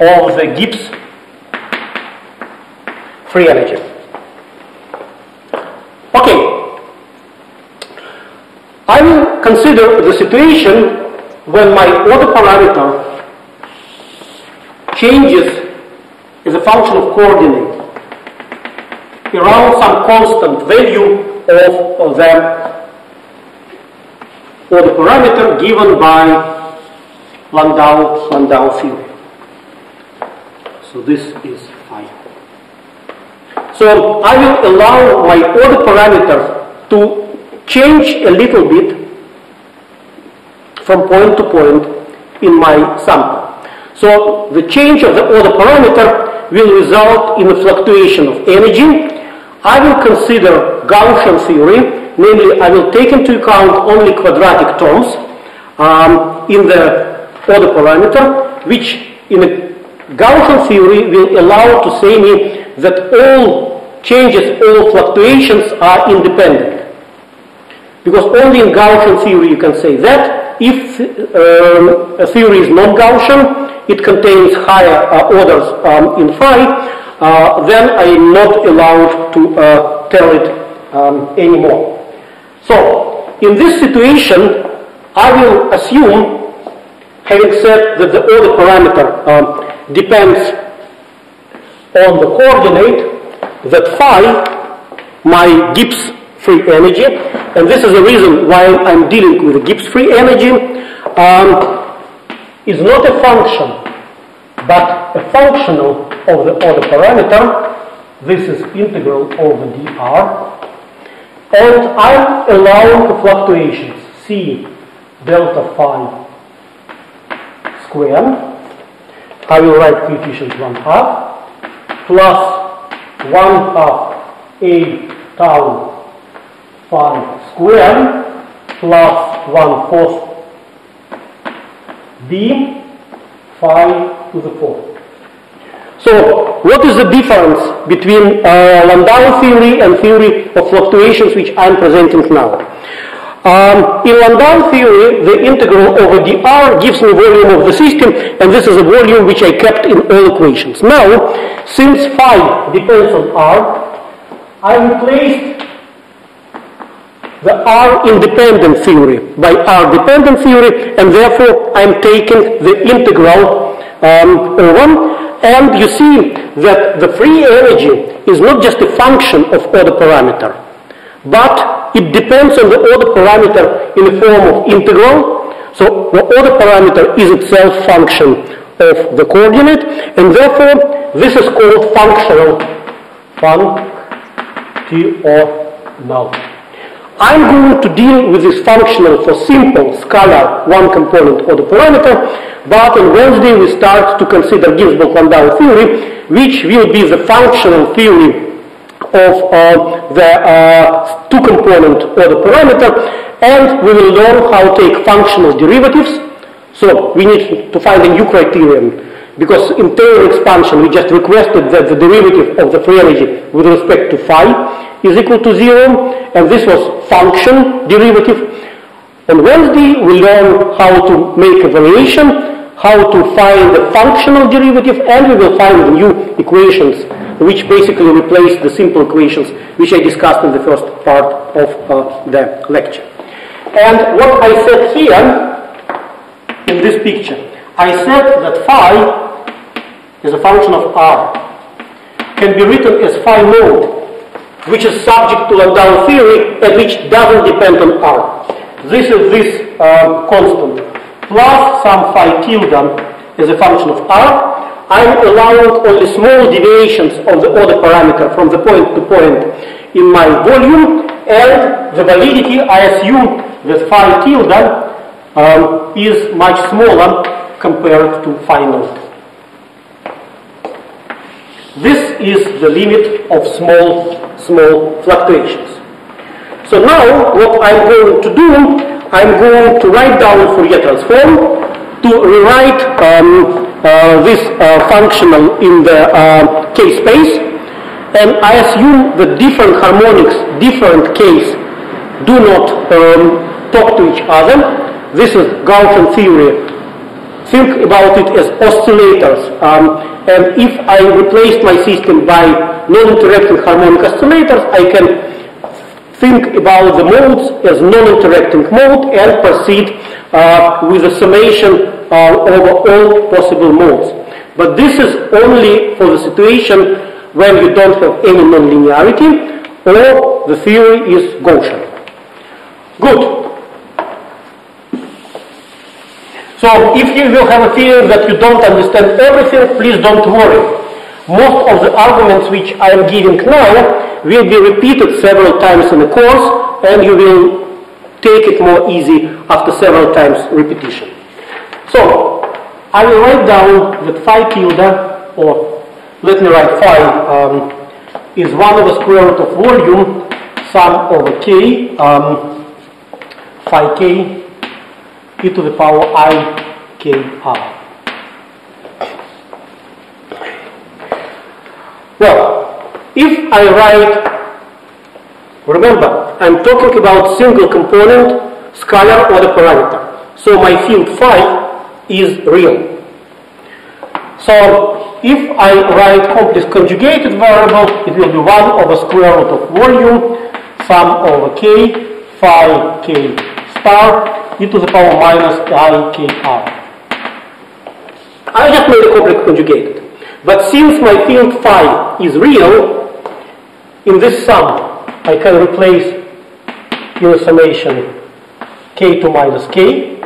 of the Gibbs free energy. Okay. I will consider the situation when my order parameter changes is a function of coordinate around some constant value of, of the or the parameter given by Landau, Landau theory. So this is phi. So I will allow my order parameter to change a little bit from point to point in my sample. So the change of the order parameter will result in a fluctuation of energy. I will consider Gaussian theory, namely I will take into account only quadratic terms um, in the order parameter, which in a Gaussian theory will allow to say me that all changes, all fluctuations are independent. Because only in Gaussian theory you can say that. If um, a theory is non-Gaussian, it contains higher uh, orders um, in phi, uh, then I am not allowed to uh, tell it um, anymore. So, in this situation, I will assume, having said that the order parameter um, depends on the coordinate, that phi, my Gibbs free energy, and this is the reason why I'm dealing with Gibbs free energy, um, is not a function, but a functional of the order parameter. This is integral over dr. And I'm allowing the fluctuations c delta phi square. I will write coefficient 1 half plus 1 half a tau phi square plus 1 fourth b phi to the fourth. So, what is the difference between uh, Landau theory and theory of fluctuations which I'm presenting now? Um, in Landau theory, the integral over dr gives me volume of the system, and this is a volume which I kept in all equations. Now, since phi depends on r, I replaced the R independent theory by R dependent theory, and therefore I'm taking the integral um, over. And you see that the free energy is not just a function of order parameter, but it depends on the order parameter in the form of integral. So the order parameter is itself function of the coordinate, and therefore this is called functional func t of null. I'm going to deal with this functional for simple scalar one component of the parameter, but on Wednesday we start to consider Ginzburg-Landau theory, which will be the functional theory of uh, the uh, two component of the parameter, and we will learn how to take functional derivatives. So we need to find a new criterion because in Taylor expansion we just requested that the derivative of the free energy with respect to phi is equal to zero, and this was function derivative. On Wednesday, we learn how to make a variation, how to find the functional derivative, and we will find new equations which basically replace the simple equations which I discussed in the first part of uh, the lecture. And what I said here in this picture. I said that phi is a function of r, can be written as phi naught, which is subject to Landau theory and which doesn't depend on r. This is this um, constant plus some phi tilde as a function of r. I'm allowing only small deviations of the order parameter from the point to point in my volume and the validity I assume that phi tilde um, is much smaller compared to phi naught. This is the limit of small, small fluctuations. So now what I'm going to do, I'm going to write down Fourier transform to rewrite um, uh, this uh, functional in the uh, K space and I assume that different harmonics, different Ks do not um, talk to each other. This is Gaussian theory. Think about it as oscillators. Um, and if I replace my system by non-interacting harmonic oscillators, I can think about the modes as non-interacting mode and proceed uh, with the summation uh, over all possible modes. But this is only for the situation when you don't have any nonlinearity or the theory is Gaussian. Good. So if you will have a feeling that you don't understand everything, please don't worry. Most of the arguments which I am giving now will be repeated several times in the course and you will take it more easy after several times repetition. So I will write down that phi tilde or let me write phi um, is 1 over square root of volume sum over k um, phi k to the power i k r. Well, if I write, remember, I'm talking about single component scalar or the parameter. So my field phi is real. So if I write complex conjugated variable, it will be 1 over square root of volume sum over k phi k star e to the power minus i k r. I just made a complex conjugated. But since my field phi is real, in this sum I can replace a summation k to minus k.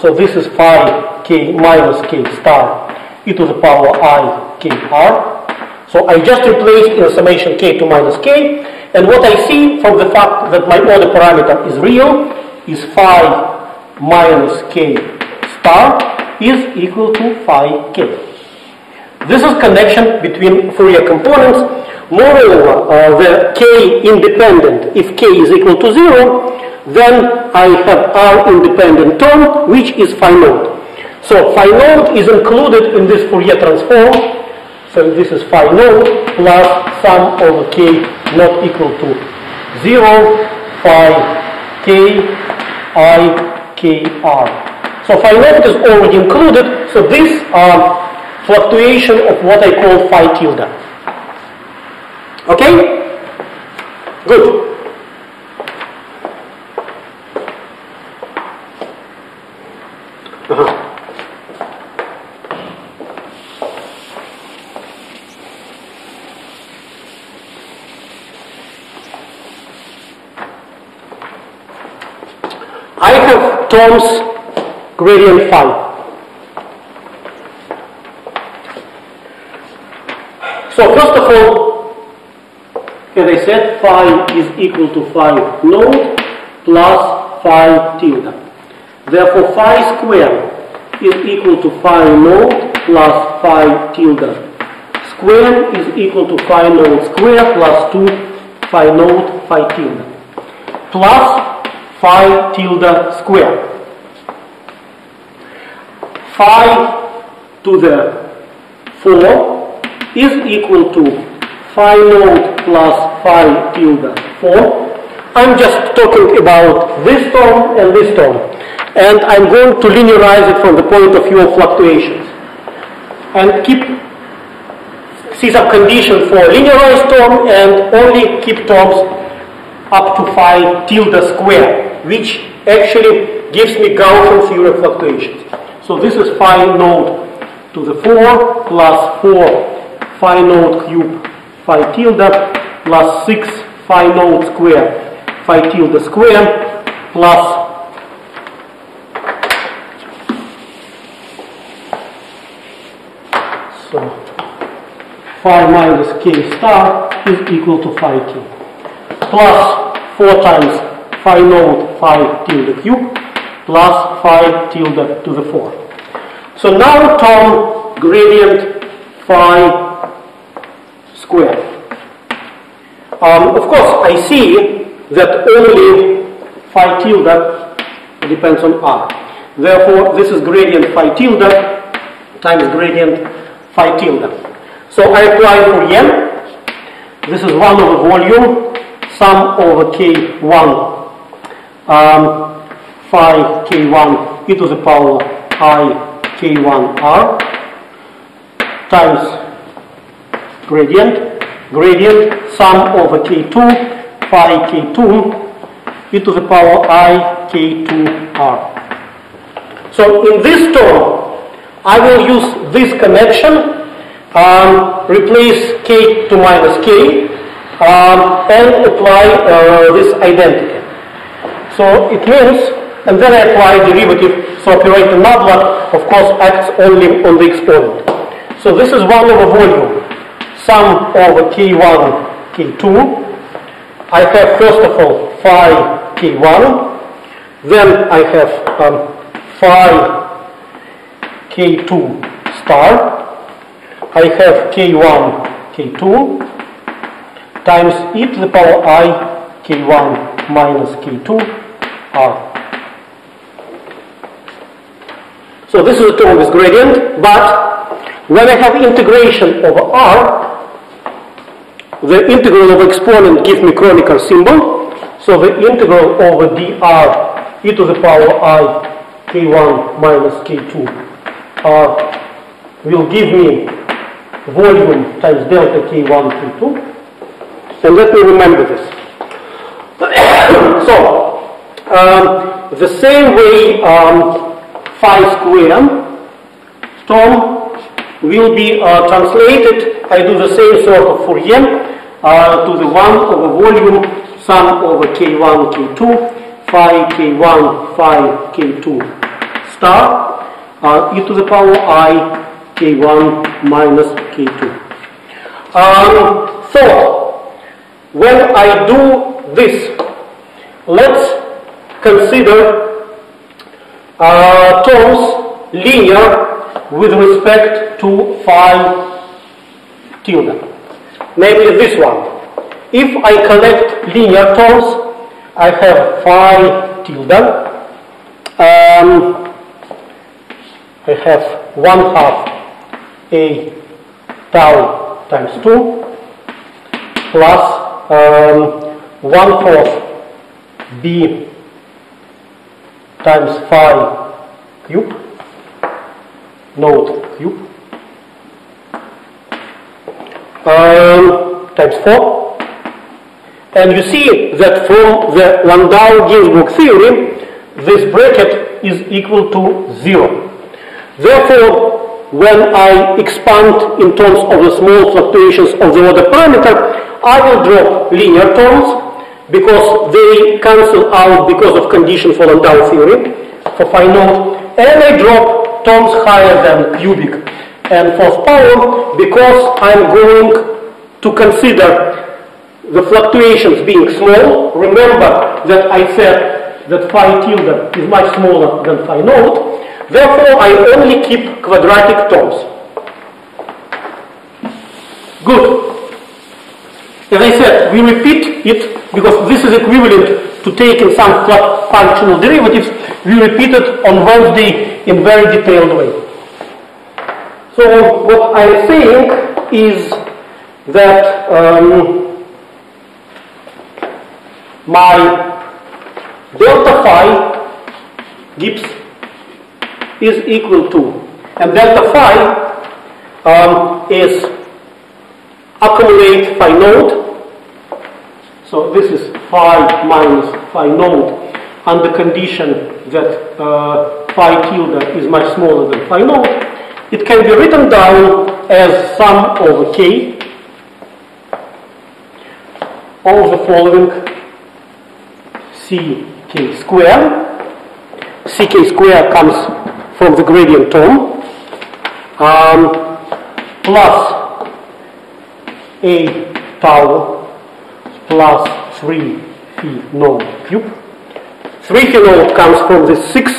So this is phi k minus k star e to the power i k r. So I just replaced in summation k to minus k. And what I see from the fact that my order parameter is real is phi minus k star is equal to phi k. This is connection between Fourier components. Moreover, uh, the k independent, if k is equal to 0, then I have r independent term, which is phi naught. So phi naught is included in this Fourier transform. So this is phi naught plus sum over k not equal to 0, phi k i kr. So phi naught is already included, so these are fluctuation of what I call phi tilde. Okay? Good. Uh-huh. I terms gradient phi. So first of all, as I said, phi is equal to phi naught plus phi tilde. Therefore, phi square is equal to phi naught plus phi tilde. Square is equal to phi naught square plus 2 phi naught phi tilde. Plus phi tilde square. Phi to the 4 is equal to phi naught plus phi tilde 4. I'm just talking about this term and this term. And I'm going to linearize it from the point of view of fluctuations. And keep, see some condition for linearized term and only keep terms up to phi tilde square, which actually gives me Gaussian theory fluctuations. So this is phi naught to the 4 plus 4 phi naught cube phi tilde plus 6 phi naught square phi tilde square plus so phi minus k star is equal to phi t plus 4 times phi naught phi tilde cube plus phi tilde to the 4. So now term gradient phi square. Um, of course, I see that only phi tilde depends on r. Therefore, this is gradient phi tilde times gradient phi tilde. So I apply Fourier. This is 1 over volume, sum over k1 um, phi k1 e to the power i k1r times gradient, gradient sum over k2 phi k2 e to the power i k2r. So in this term, I will use this connection, um, replace k to minus k, um, and apply uh, this identity. So it means, and then I apply derivative, so operator nabla, of course, acts only on the exponent. So this is 1 over volume, sum over k1, k2. I have first of all phi k1, then I have um, phi k2 star. I have k1, k2 times e to the power i k1 minus k2 r. So this is the term with gradient, but when I have integration over r, the integral of exponent gives me Kronecker symbol. So the integral over dr e to the power i k1 minus k2 r will give me volume times delta k1 k2. And let me remember this. so, um, the same way um, phi square term will be uh, translated, I do the same sort of Fourier uh, to the 1 over volume sum over k1, k2, phi k1, phi k2 star uh, e to the power i k1 minus k2. Um, so, when I do this, let's consider uh, terms linear with respect to phi tilde, namely this one. If I collect linear terms, I have phi tilde. Um, I have 1 half a tau times 2 plus um, 1 fourth b times phi cube, naught cube, um, times 4. And you see that from the Landau-Ginzburg theory, this bracket is equal to 0. Therefore, when I expand in terms of the small fluctuations of the order parameter, I will drop linear terms because they cancel out because of condition for Landau theory for phi naught, and I drop terms higher than cubic and fourth power because I'm going to consider the fluctuations being small. Remember that I said that phi tilde is much smaller than phi naught. Therefore, I only keep quadratic terms. Good. As I said, we repeat it because this is equivalent to taking some functional derivatives. We repeat it on Wednesday in very detailed way. So what I'm saying is that um, my delta phi gives is equal to, and delta phi um, is accumulate phi naught. So this is phi minus phi naught under condition that uh, phi tilde is much smaller than phi naught. it can be written down as sum over k of the following ck square. ck square comes from the gradient term um, plus a tau plus 3 phi naught cube. 3 phi naught comes from the 6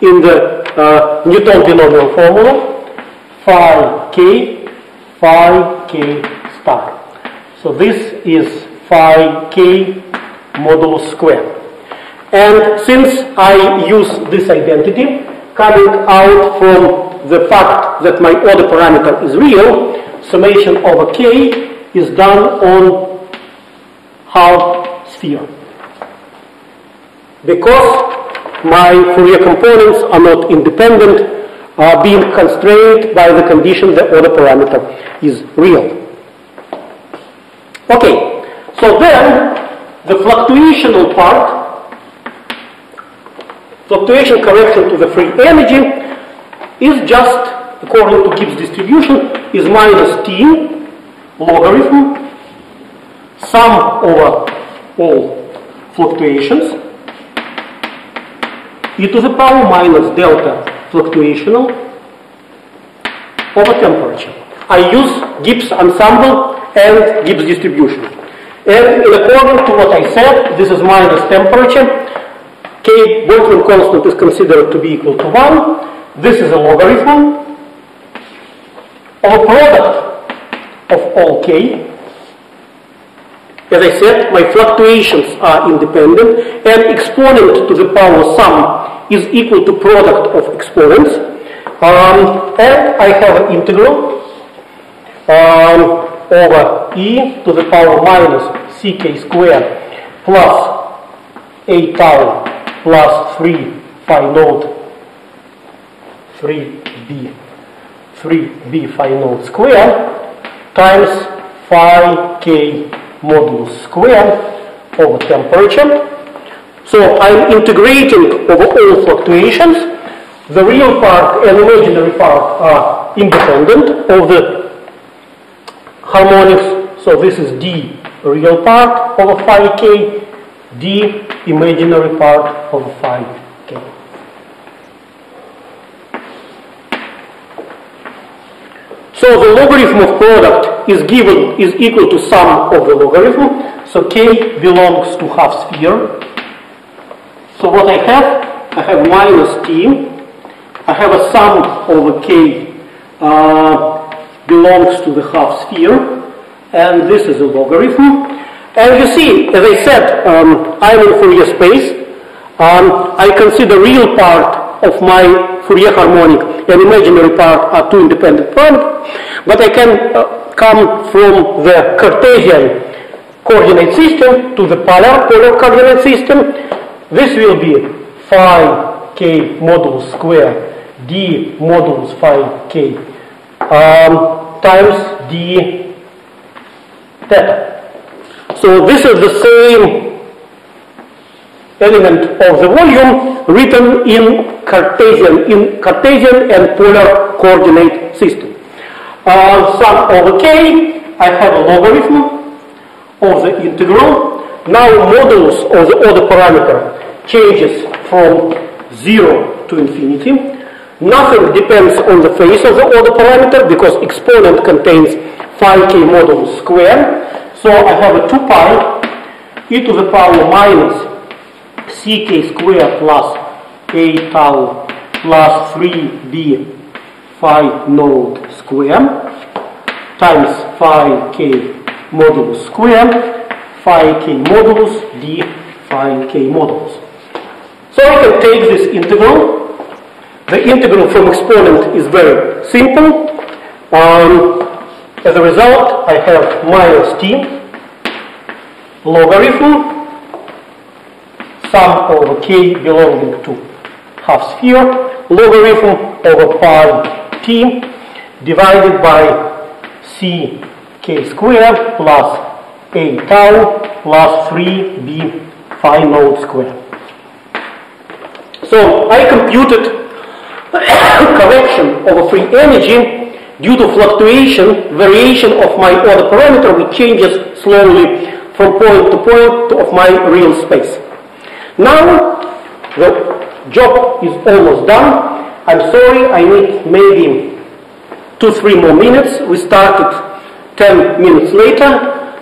in the uh, Newton binomial formula phi k phi k star. So this is phi k modulus square. And since I use this identity coming out from the fact that my order parameter is real, summation over k is done on half sphere. Because my Fourier components are not independent, are being constrained by the condition the order parameter is real. Okay, so then the fluctuational part, fluctuation correction to the free energy is just, according to Gibbs distribution, is minus t logarithm sum over all fluctuations e to the power minus delta fluctuational over temperature. I use Gibbs ensemble and Gibbs distribution. And in accordance to what I said, this is minus temperature. K Boltzmann constant is considered to be equal to 1. This is a logarithm of a product of all K. As I said, my fluctuations are independent and exponent to the power sum is equal to product of exponents. Um, and I have an integral um, over e to the power minus ck squared plus a tau plus 3 phi naught 3b 3b phi naught squared times phi k modulus squared over temperature. So I'm integrating over all fluctuations. The real part and imaginary part are independent of the harmonics. So this is d real part over phi k, d imaginary part over phi k. So the logarithm of product is given is equal to sum of the logarithm. So k belongs to half sphere. So what I have, I have minus t. I have a sum over k uh, belongs to the half sphere, and this is a logarithm. And you see, as I said, um, I'm in Fourier space. Um, I consider the real part of my Fourier harmonic and imaginary part are two independent parameters, but I can uh, come from the Cartesian coordinate system to the polar, polar coordinate system. This will be phi k modulus square d modulus phi k um, times d theta. So this is the same element of the volume written in Cartesian, in Cartesian and polar coordinate system. Uh, sum over k, I have a logarithm of the integral. Now modulus of the order parameter changes from 0 to infinity. Nothing depends on the phase of the order parameter because exponent contains phi k modulus square. So I have a 2 pi e to the power minus ck square plus a tau plus 3b phi naught square times phi k modulus square phi k modulus d phi k modulus. So I can take this integral. The integral from exponent is very simple. Um, as a result, I have minus t logarithm sum over k belonging to half sphere logarithm over pi t divided by c k square plus a tau plus 3b phi naught square. So I computed correction of free energy due to fluctuation, variation of my order parameter which changes slowly from point to point of my real space. Now the job is almost done. I'm sorry, I need maybe two, three more minutes. We started 10 minutes later.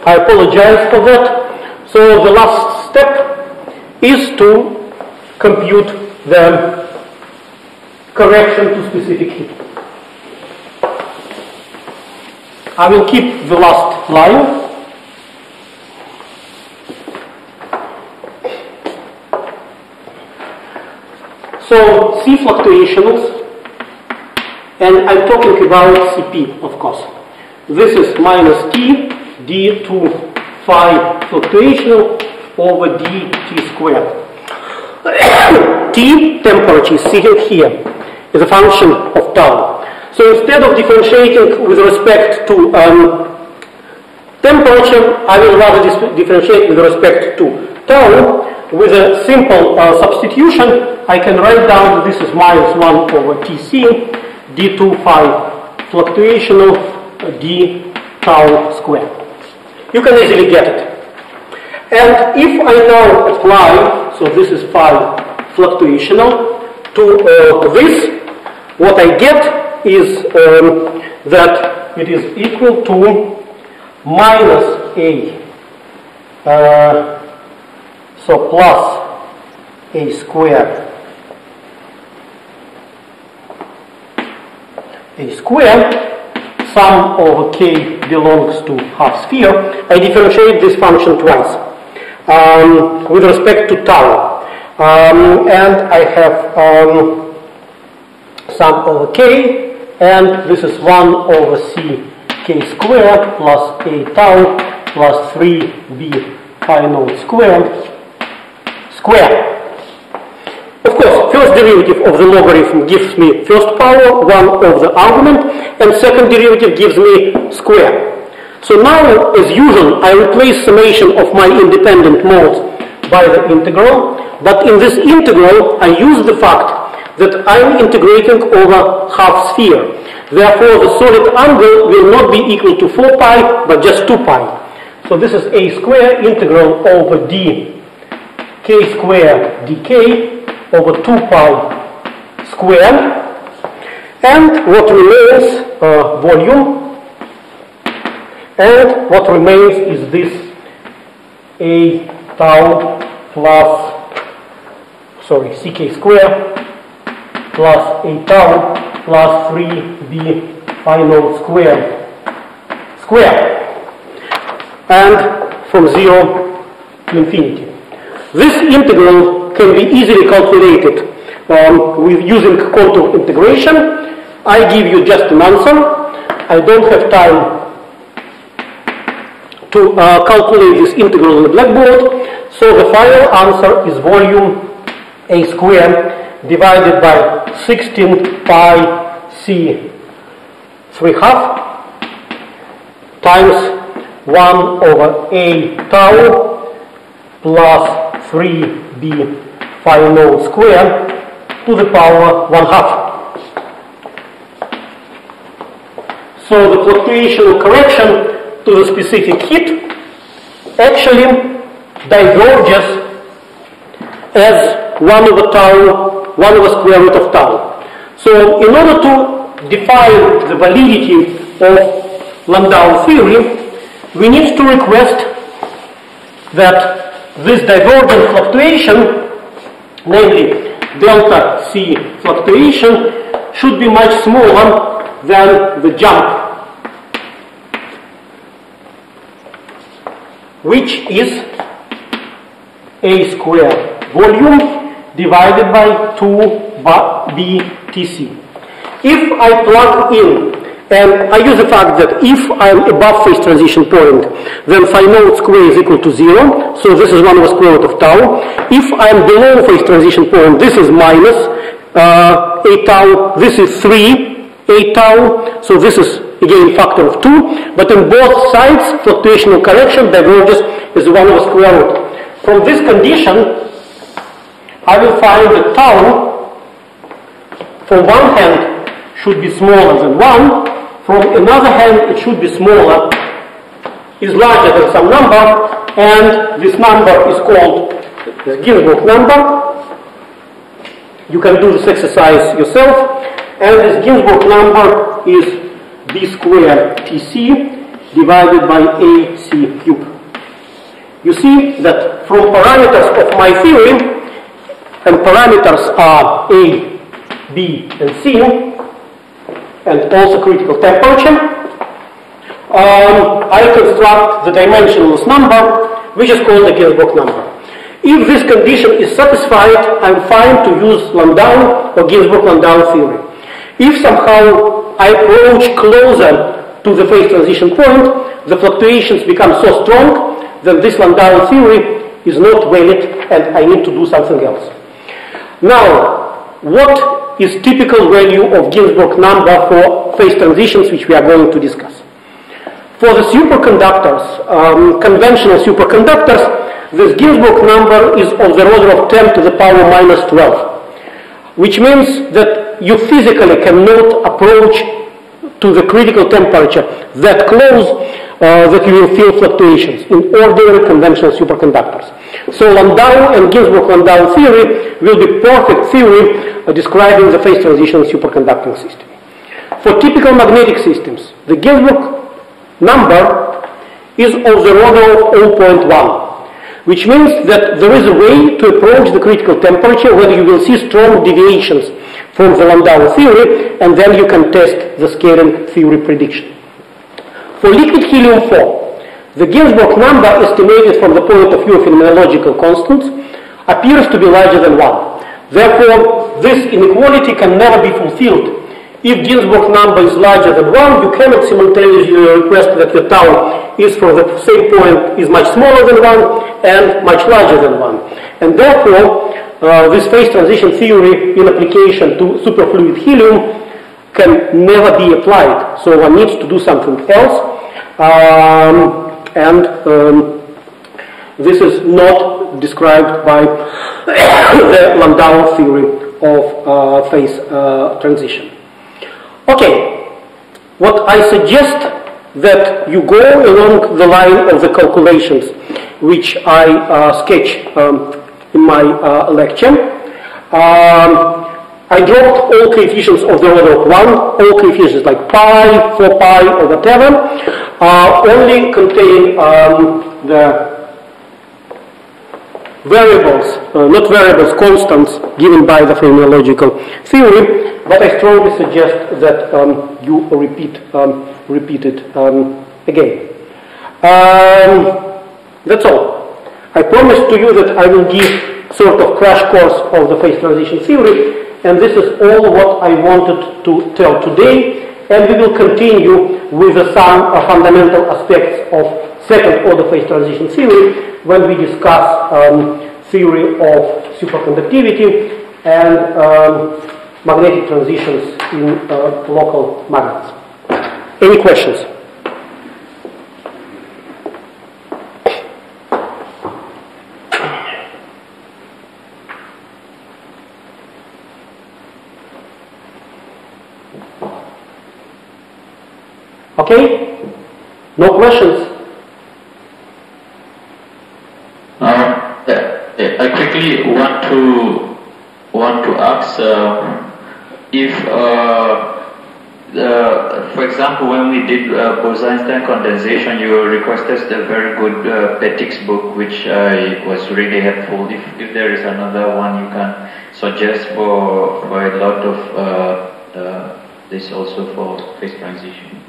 I apologize for that. So the last step is to compute the correction to specific heat. I will keep the last line. So C fluctuations, and I'm talking about Cp, of course. This is minus T d2 phi fluctuational over dt squared. T, temperature, see it here, is a function of tau. So instead of differentiating with respect to um, temperature, I will rather differentiate with respect to tau. With a simple uh, substitution, I can write down this is minus 1 over Tc d2 phi fluctuational uh, d tau squared. You can easily get it. And if I now apply, so this is phi fluctuational, to uh, this, what I get is um, that it is equal to minus a, uh, so plus a square. a square, sum over k belongs to half sphere, I differentiate this function twice um, with respect to tau. Um, and I have um, sum over k, and this is 1 over c k squared plus a tau plus 3b phi naught squared square. Of course, first derivative of the logarithm gives me first power, one of the argument, and second derivative gives me square. So now, as usual, I replace summation of my independent modes by the integral, but in this integral, I use the fact that I'm integrating over half sphere. Therefore, the solid angle will not be equal to 4 pi, but just 2 pi. So this is a square integral over d k square dk over 2 pi square and what remains uh, volume? And what remains is this a tau plus sorry ck square plus a tau plus 3b phi naught square square and from 0 to infinity this integral can be easily calculated um, with using contour integration. I give you just an answer. I don't have time to uh, calculate this integral on the blackboard. So the final answer is volume a square divided by 16 pi c 3 half times 1 over a tau plus 3b phi naught square to the power 1 half. So the fluctuational correction to the specific heat actually diverges as 1 over tau, 1 over square root of tau. So in order to define the validity of Landau theory, we need to request that this divergent fluctuation, namely delta C fluctuation, should be much smaller than the jump, which is A square volume divided by 2 BTC. If I plug in and I use the fact that if I'm above phase transition point, then phi naught square is equal to zero. So this is one over square root of tau. If I'm below phase transition point, this is minus uh, a tau. This is three a tau. So this is again factor of two. But on both sides, fluctuational correction diverges is one over square root. From this condition, I will find that tau from one hand should be smaller than 1, from another hand it should be smaller, is larger than some number, and this number is called the Ginzburg number. You can do this exercise yourself, and this Ginzburg number is b squared tc divided by ac cubed. You see that from parameters of my theory, and parameters are A, B, and C, and also critical temperature, um, I construct the dimensionless number, which is called the Ginzburg number. If this condition is satisfied, I'm fine to use Landau or Ginzburg-Landau theory. If somehow I approach closer to the phase transition point, the fluctuations become so strong that this Landau theory is not valid and I need to do something else. Now, what is typical value of Ginzburg number for phase transitions which we are going to discuss? For the superconductors, um, conventional superconductors, this Ginzburg number is of the order of 10 to the power minus 12, which means that you physically cannot approach to the critical temperature that close uh, that you will feel fluctuations in ordinary conventional superconductors. So Landau and Ginzburg-Landau theory will be perfect theory describing the phase transition superconducting system. For typical magnetic systems, the Ginzburg number is of the order of 0.1, which means that there is a way to approach the critical temperature where you will see strong deviations from the Landau theory, and then you can test the scaling theory prediction. For liquid helium-4, the Ginzburg number estimated from the point of view of phenomenological constants appears to be larger than 1. Therefore, this inequality can never be fulfilled if Ginzburg number is larger than 1, you cannot simultaneously request that the tau is from the same point is much smaller than 1 and much larger than 1. And therefore, uh, this phase transition theory in application to superfluid helium can never be applied. So one needs to do something else. Um, and um, this is not described by the Landau theory of uh, phase uh, transition. Okay, what I suggest that you go along the line of the calculations which I uh, sketch um, in my uh, lecture. Um, I dropped all coefficients of the order of 1, all coefficients like pi, 4 pi, or whatever, uh, only contain um, the variables, uh, not variables, constants given by the phenomenological theory, but I strongly suggest that um, you repeat, um, repeat it um, again. Um, that's all. I promise to you that I will give sort of crash course of the phase transition theory, and this is all what I wanted to tell today, and we will continue with some fundamental aspects of second order phase transition theory when we discuss um, theory of superconductivity and um, magnetic transitions in uh, local magnets. Any questions? Okay? No questions? Uh, yeah, I quickly want to want to ask uh, if, uh, uh, for example, when we did uh, Bose-Einstein condensation, you requested a very good uh, book, which was really helpful. If, if there is another one you can suggest for for a lot of uh, this also for phase transition.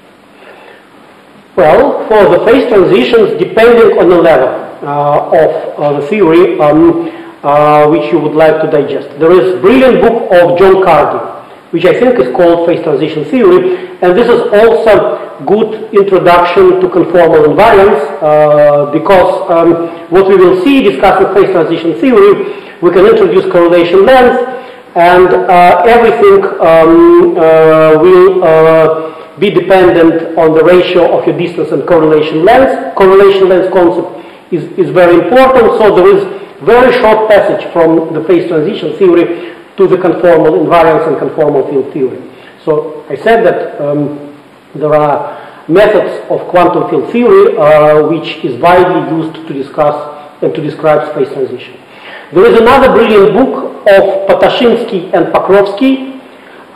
Well, for the phase transitions, depending on the level uh, of uh, the theory um, uh, which you would like to digest. There is brilliant book of John Cardy, which I think is called Phase Transition Theory, and this is also good introduction to conformal invariance uh, because um, what we will see discussing phase transition theory, we can introduce correlation length, and uh, everything um, uh, will be dependent on the ratio of your distance and correlation length. Correlation length concept is, is very important, so there is very short passage from the phase transition theory to the conformal invariance and conformal field theory. So I said that um, there are methods of quantum field theory uh, which is widely used to discuss and to describe phase transition. There is another brilliant book of Potashinsky and Pokrovsky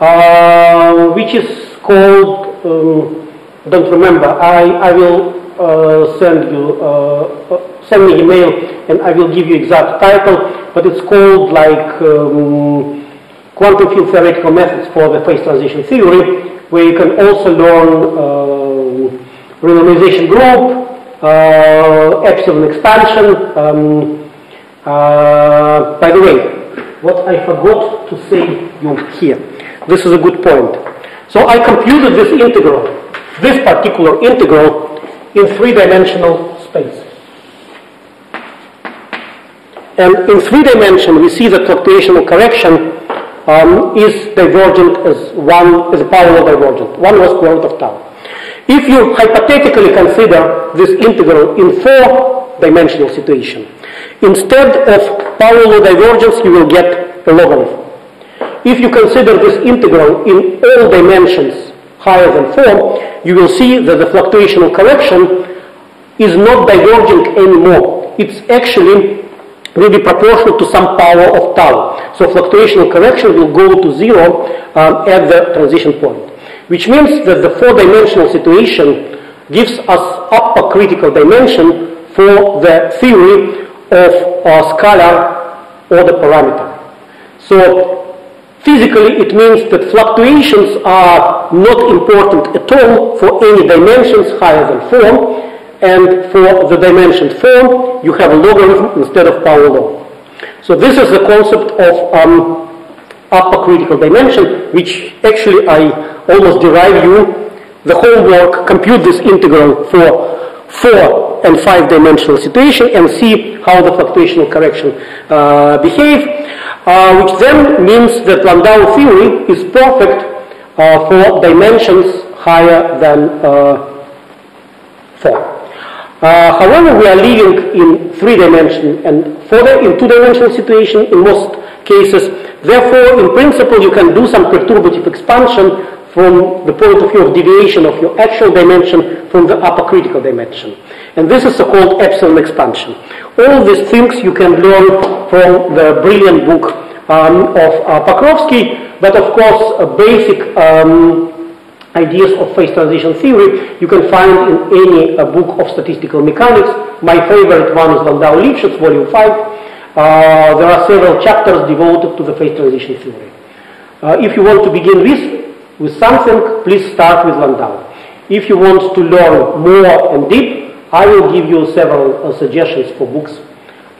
uh, which is called, um, don't remember, I, I will uh, send you, uh, send me email and I will give you exact title, but it's called like um, Quantum Field Theoretical Methods for the Phase Transition Theory, where you can also learn uh, renormalization group, uh, epsilon expansion. Um, uh, by the way, what I forgot to say you here, this is a good point. So I computed this integral, this particular integral, in three-dimensional space. And in three dimension, we see that fluctuational correction um, is divergent as one as a power law divergent, one was square of tau. If you hypothetically consider this integral in four-dimensional situation, instead of law divergence, you will get a logarithm. If you consider this integral in all dimensions higher than 4, you will see that the fluctuational correction is not diverging anymore. It's actually will be proportional to some power of tau. So fluctuational correction will go to zero um, at the transition point which means that the four-dimensional situation gives us upper critical dimension for the theory of a scalar order parameter. So physically it means that fluctuations are not important at all for any dimensions higher than 4 and for the dimension 4 you have a logarithm instead of power law. So this is the concept of um, upper critical dimension which actually I almost derive you the homework, compute this integral for four and five dimensional situation and see how the fluctuational correction uh, behave, uh, which then means that Landau theory is perfect uh, for dimensions higher than uh, four. Uh, however, we are living in three dimension and further in two dimensional situation in most cases. Therefore, in principle, you can do some perturbative expansion from the point of view of deviation of your actual dimension from the upper critical dimension. And this is so-called epsilon expansion. All these things you can learn from the brilliant book um, of uh, but of course uh, basic um, ideas of phase transition theory you can find in any uh, book of statistical mechanics. My favorite one is Landau Lifshitz, volume 5. Uh, there are several chapters devoted to the phase transition theory. Uh, if you want to begin with with something, please start with Landau. If you want to learn more and deep, I will give you several uh, suggestions for books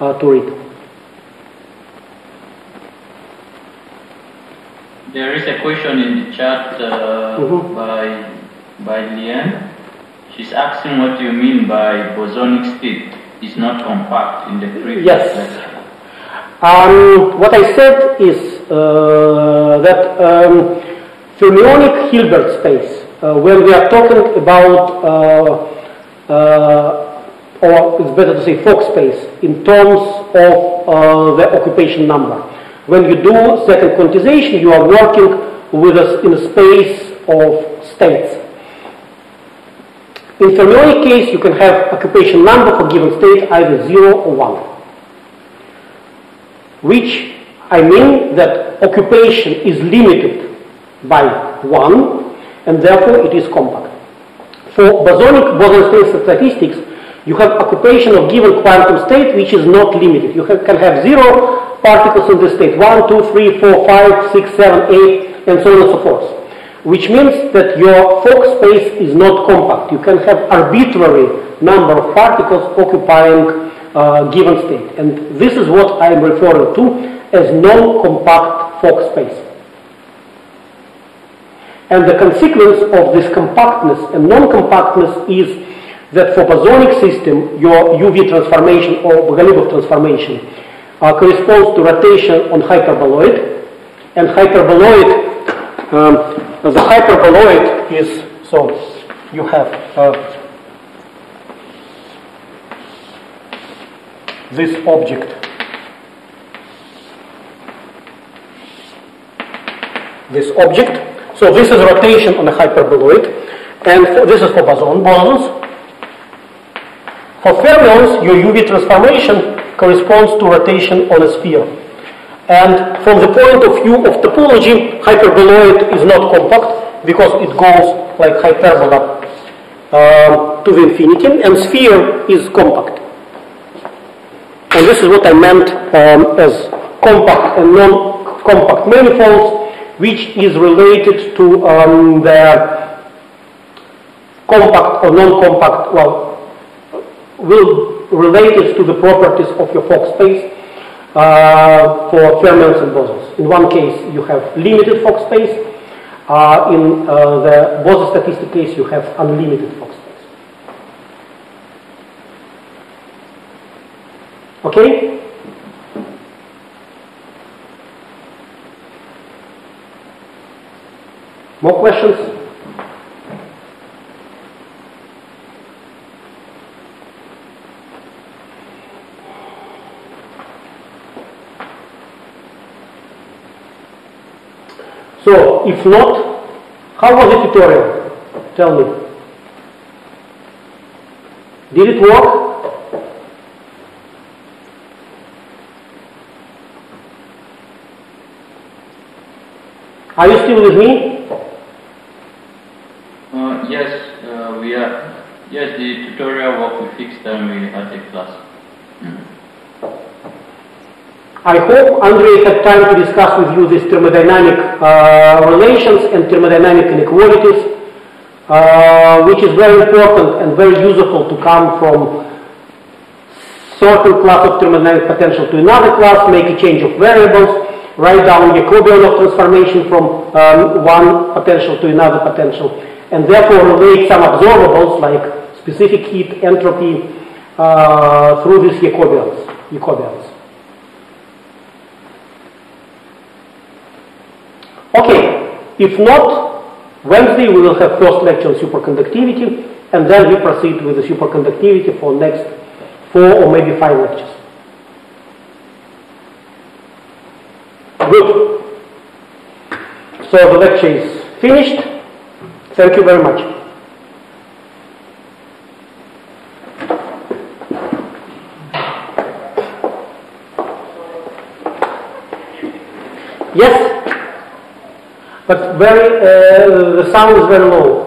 uh, to read. There is a question in the chat uh, Mhm. by by Liane. She's asking what you mean by bosonic state is not compact in the previous Yes. Um, what I said is uh, that um, fermionic Hilbert space, uh, when we are talking about, uh, uh, or it's better to say Fock space, in terms of uh, the occupation number. When you do second quantization, you are working with us in a space of states. In fermionic case, you can have occupation number for given state either 0 or 1. Which I mean that occupation is limited by 1 and therefore it is compact. For bosonic boson statistics, you have occupation of given quantum state which is not limited. You have, can have 0 particles in this state, 1, 2, 3, 4, 5, 6, 7, 8, and so on and so forth. Which means that your Fock space is not compact. You can have arbitrary number of particles occupying uh, given state. And this is what I am referring to as non-compact Fock space. And the consequence of this compactness and non-compactness is that for bosonic system, your UV transformation or Bogoliubov transformation uh, corresponds to rotation on hyperboloid. And hyperboloid, um, the hyperboloid is, so you have uh, this object this object. So this is rotation on a hyperboloid, and for, this is for boson bosons. For fermions, your UV transformation corresponds to rotation on a sphere. And from the point of view of topology, hyperboloid is not compact because it goes like hyperbola um, to the infinity, and sphere is compact. And this is what I meant um, as compact and non-compact manifolds, which is related to um, the compact or non-compact, well, will related to the properties of your Fock space uh, for fermions and bosons. In one case, you have limited Fock space. Uh, in uh, the Bose statistic case, you have unlimited Fock space. Okay? More questions? So, if not, how was the tutorial? Tell me. Did it work? Are you still with me? Uh, yes, uh, we are. Yes, the tutorial work we fixed and we had a class. I hope Andrei had time to discuss with you these thermodynamic uh, relations and thermodynamic inequalities, uh, which is very important and very useful to come from certain class of thermodynamic potential to another class, make a change of variables, write down Jacobian of transformation from um, one potential to another potential, and therefore relate some observables like specific heat, entropy, uh, through these Jacobians. Jacobians. Okay, if not, Wednesday we will have first lecture on superconductivity, and then we proceed with the superconductivity for next four or maybe five lectures. Good. So the lecture is finished. Thank you very much. Yes? But very, uh, the sound is very low.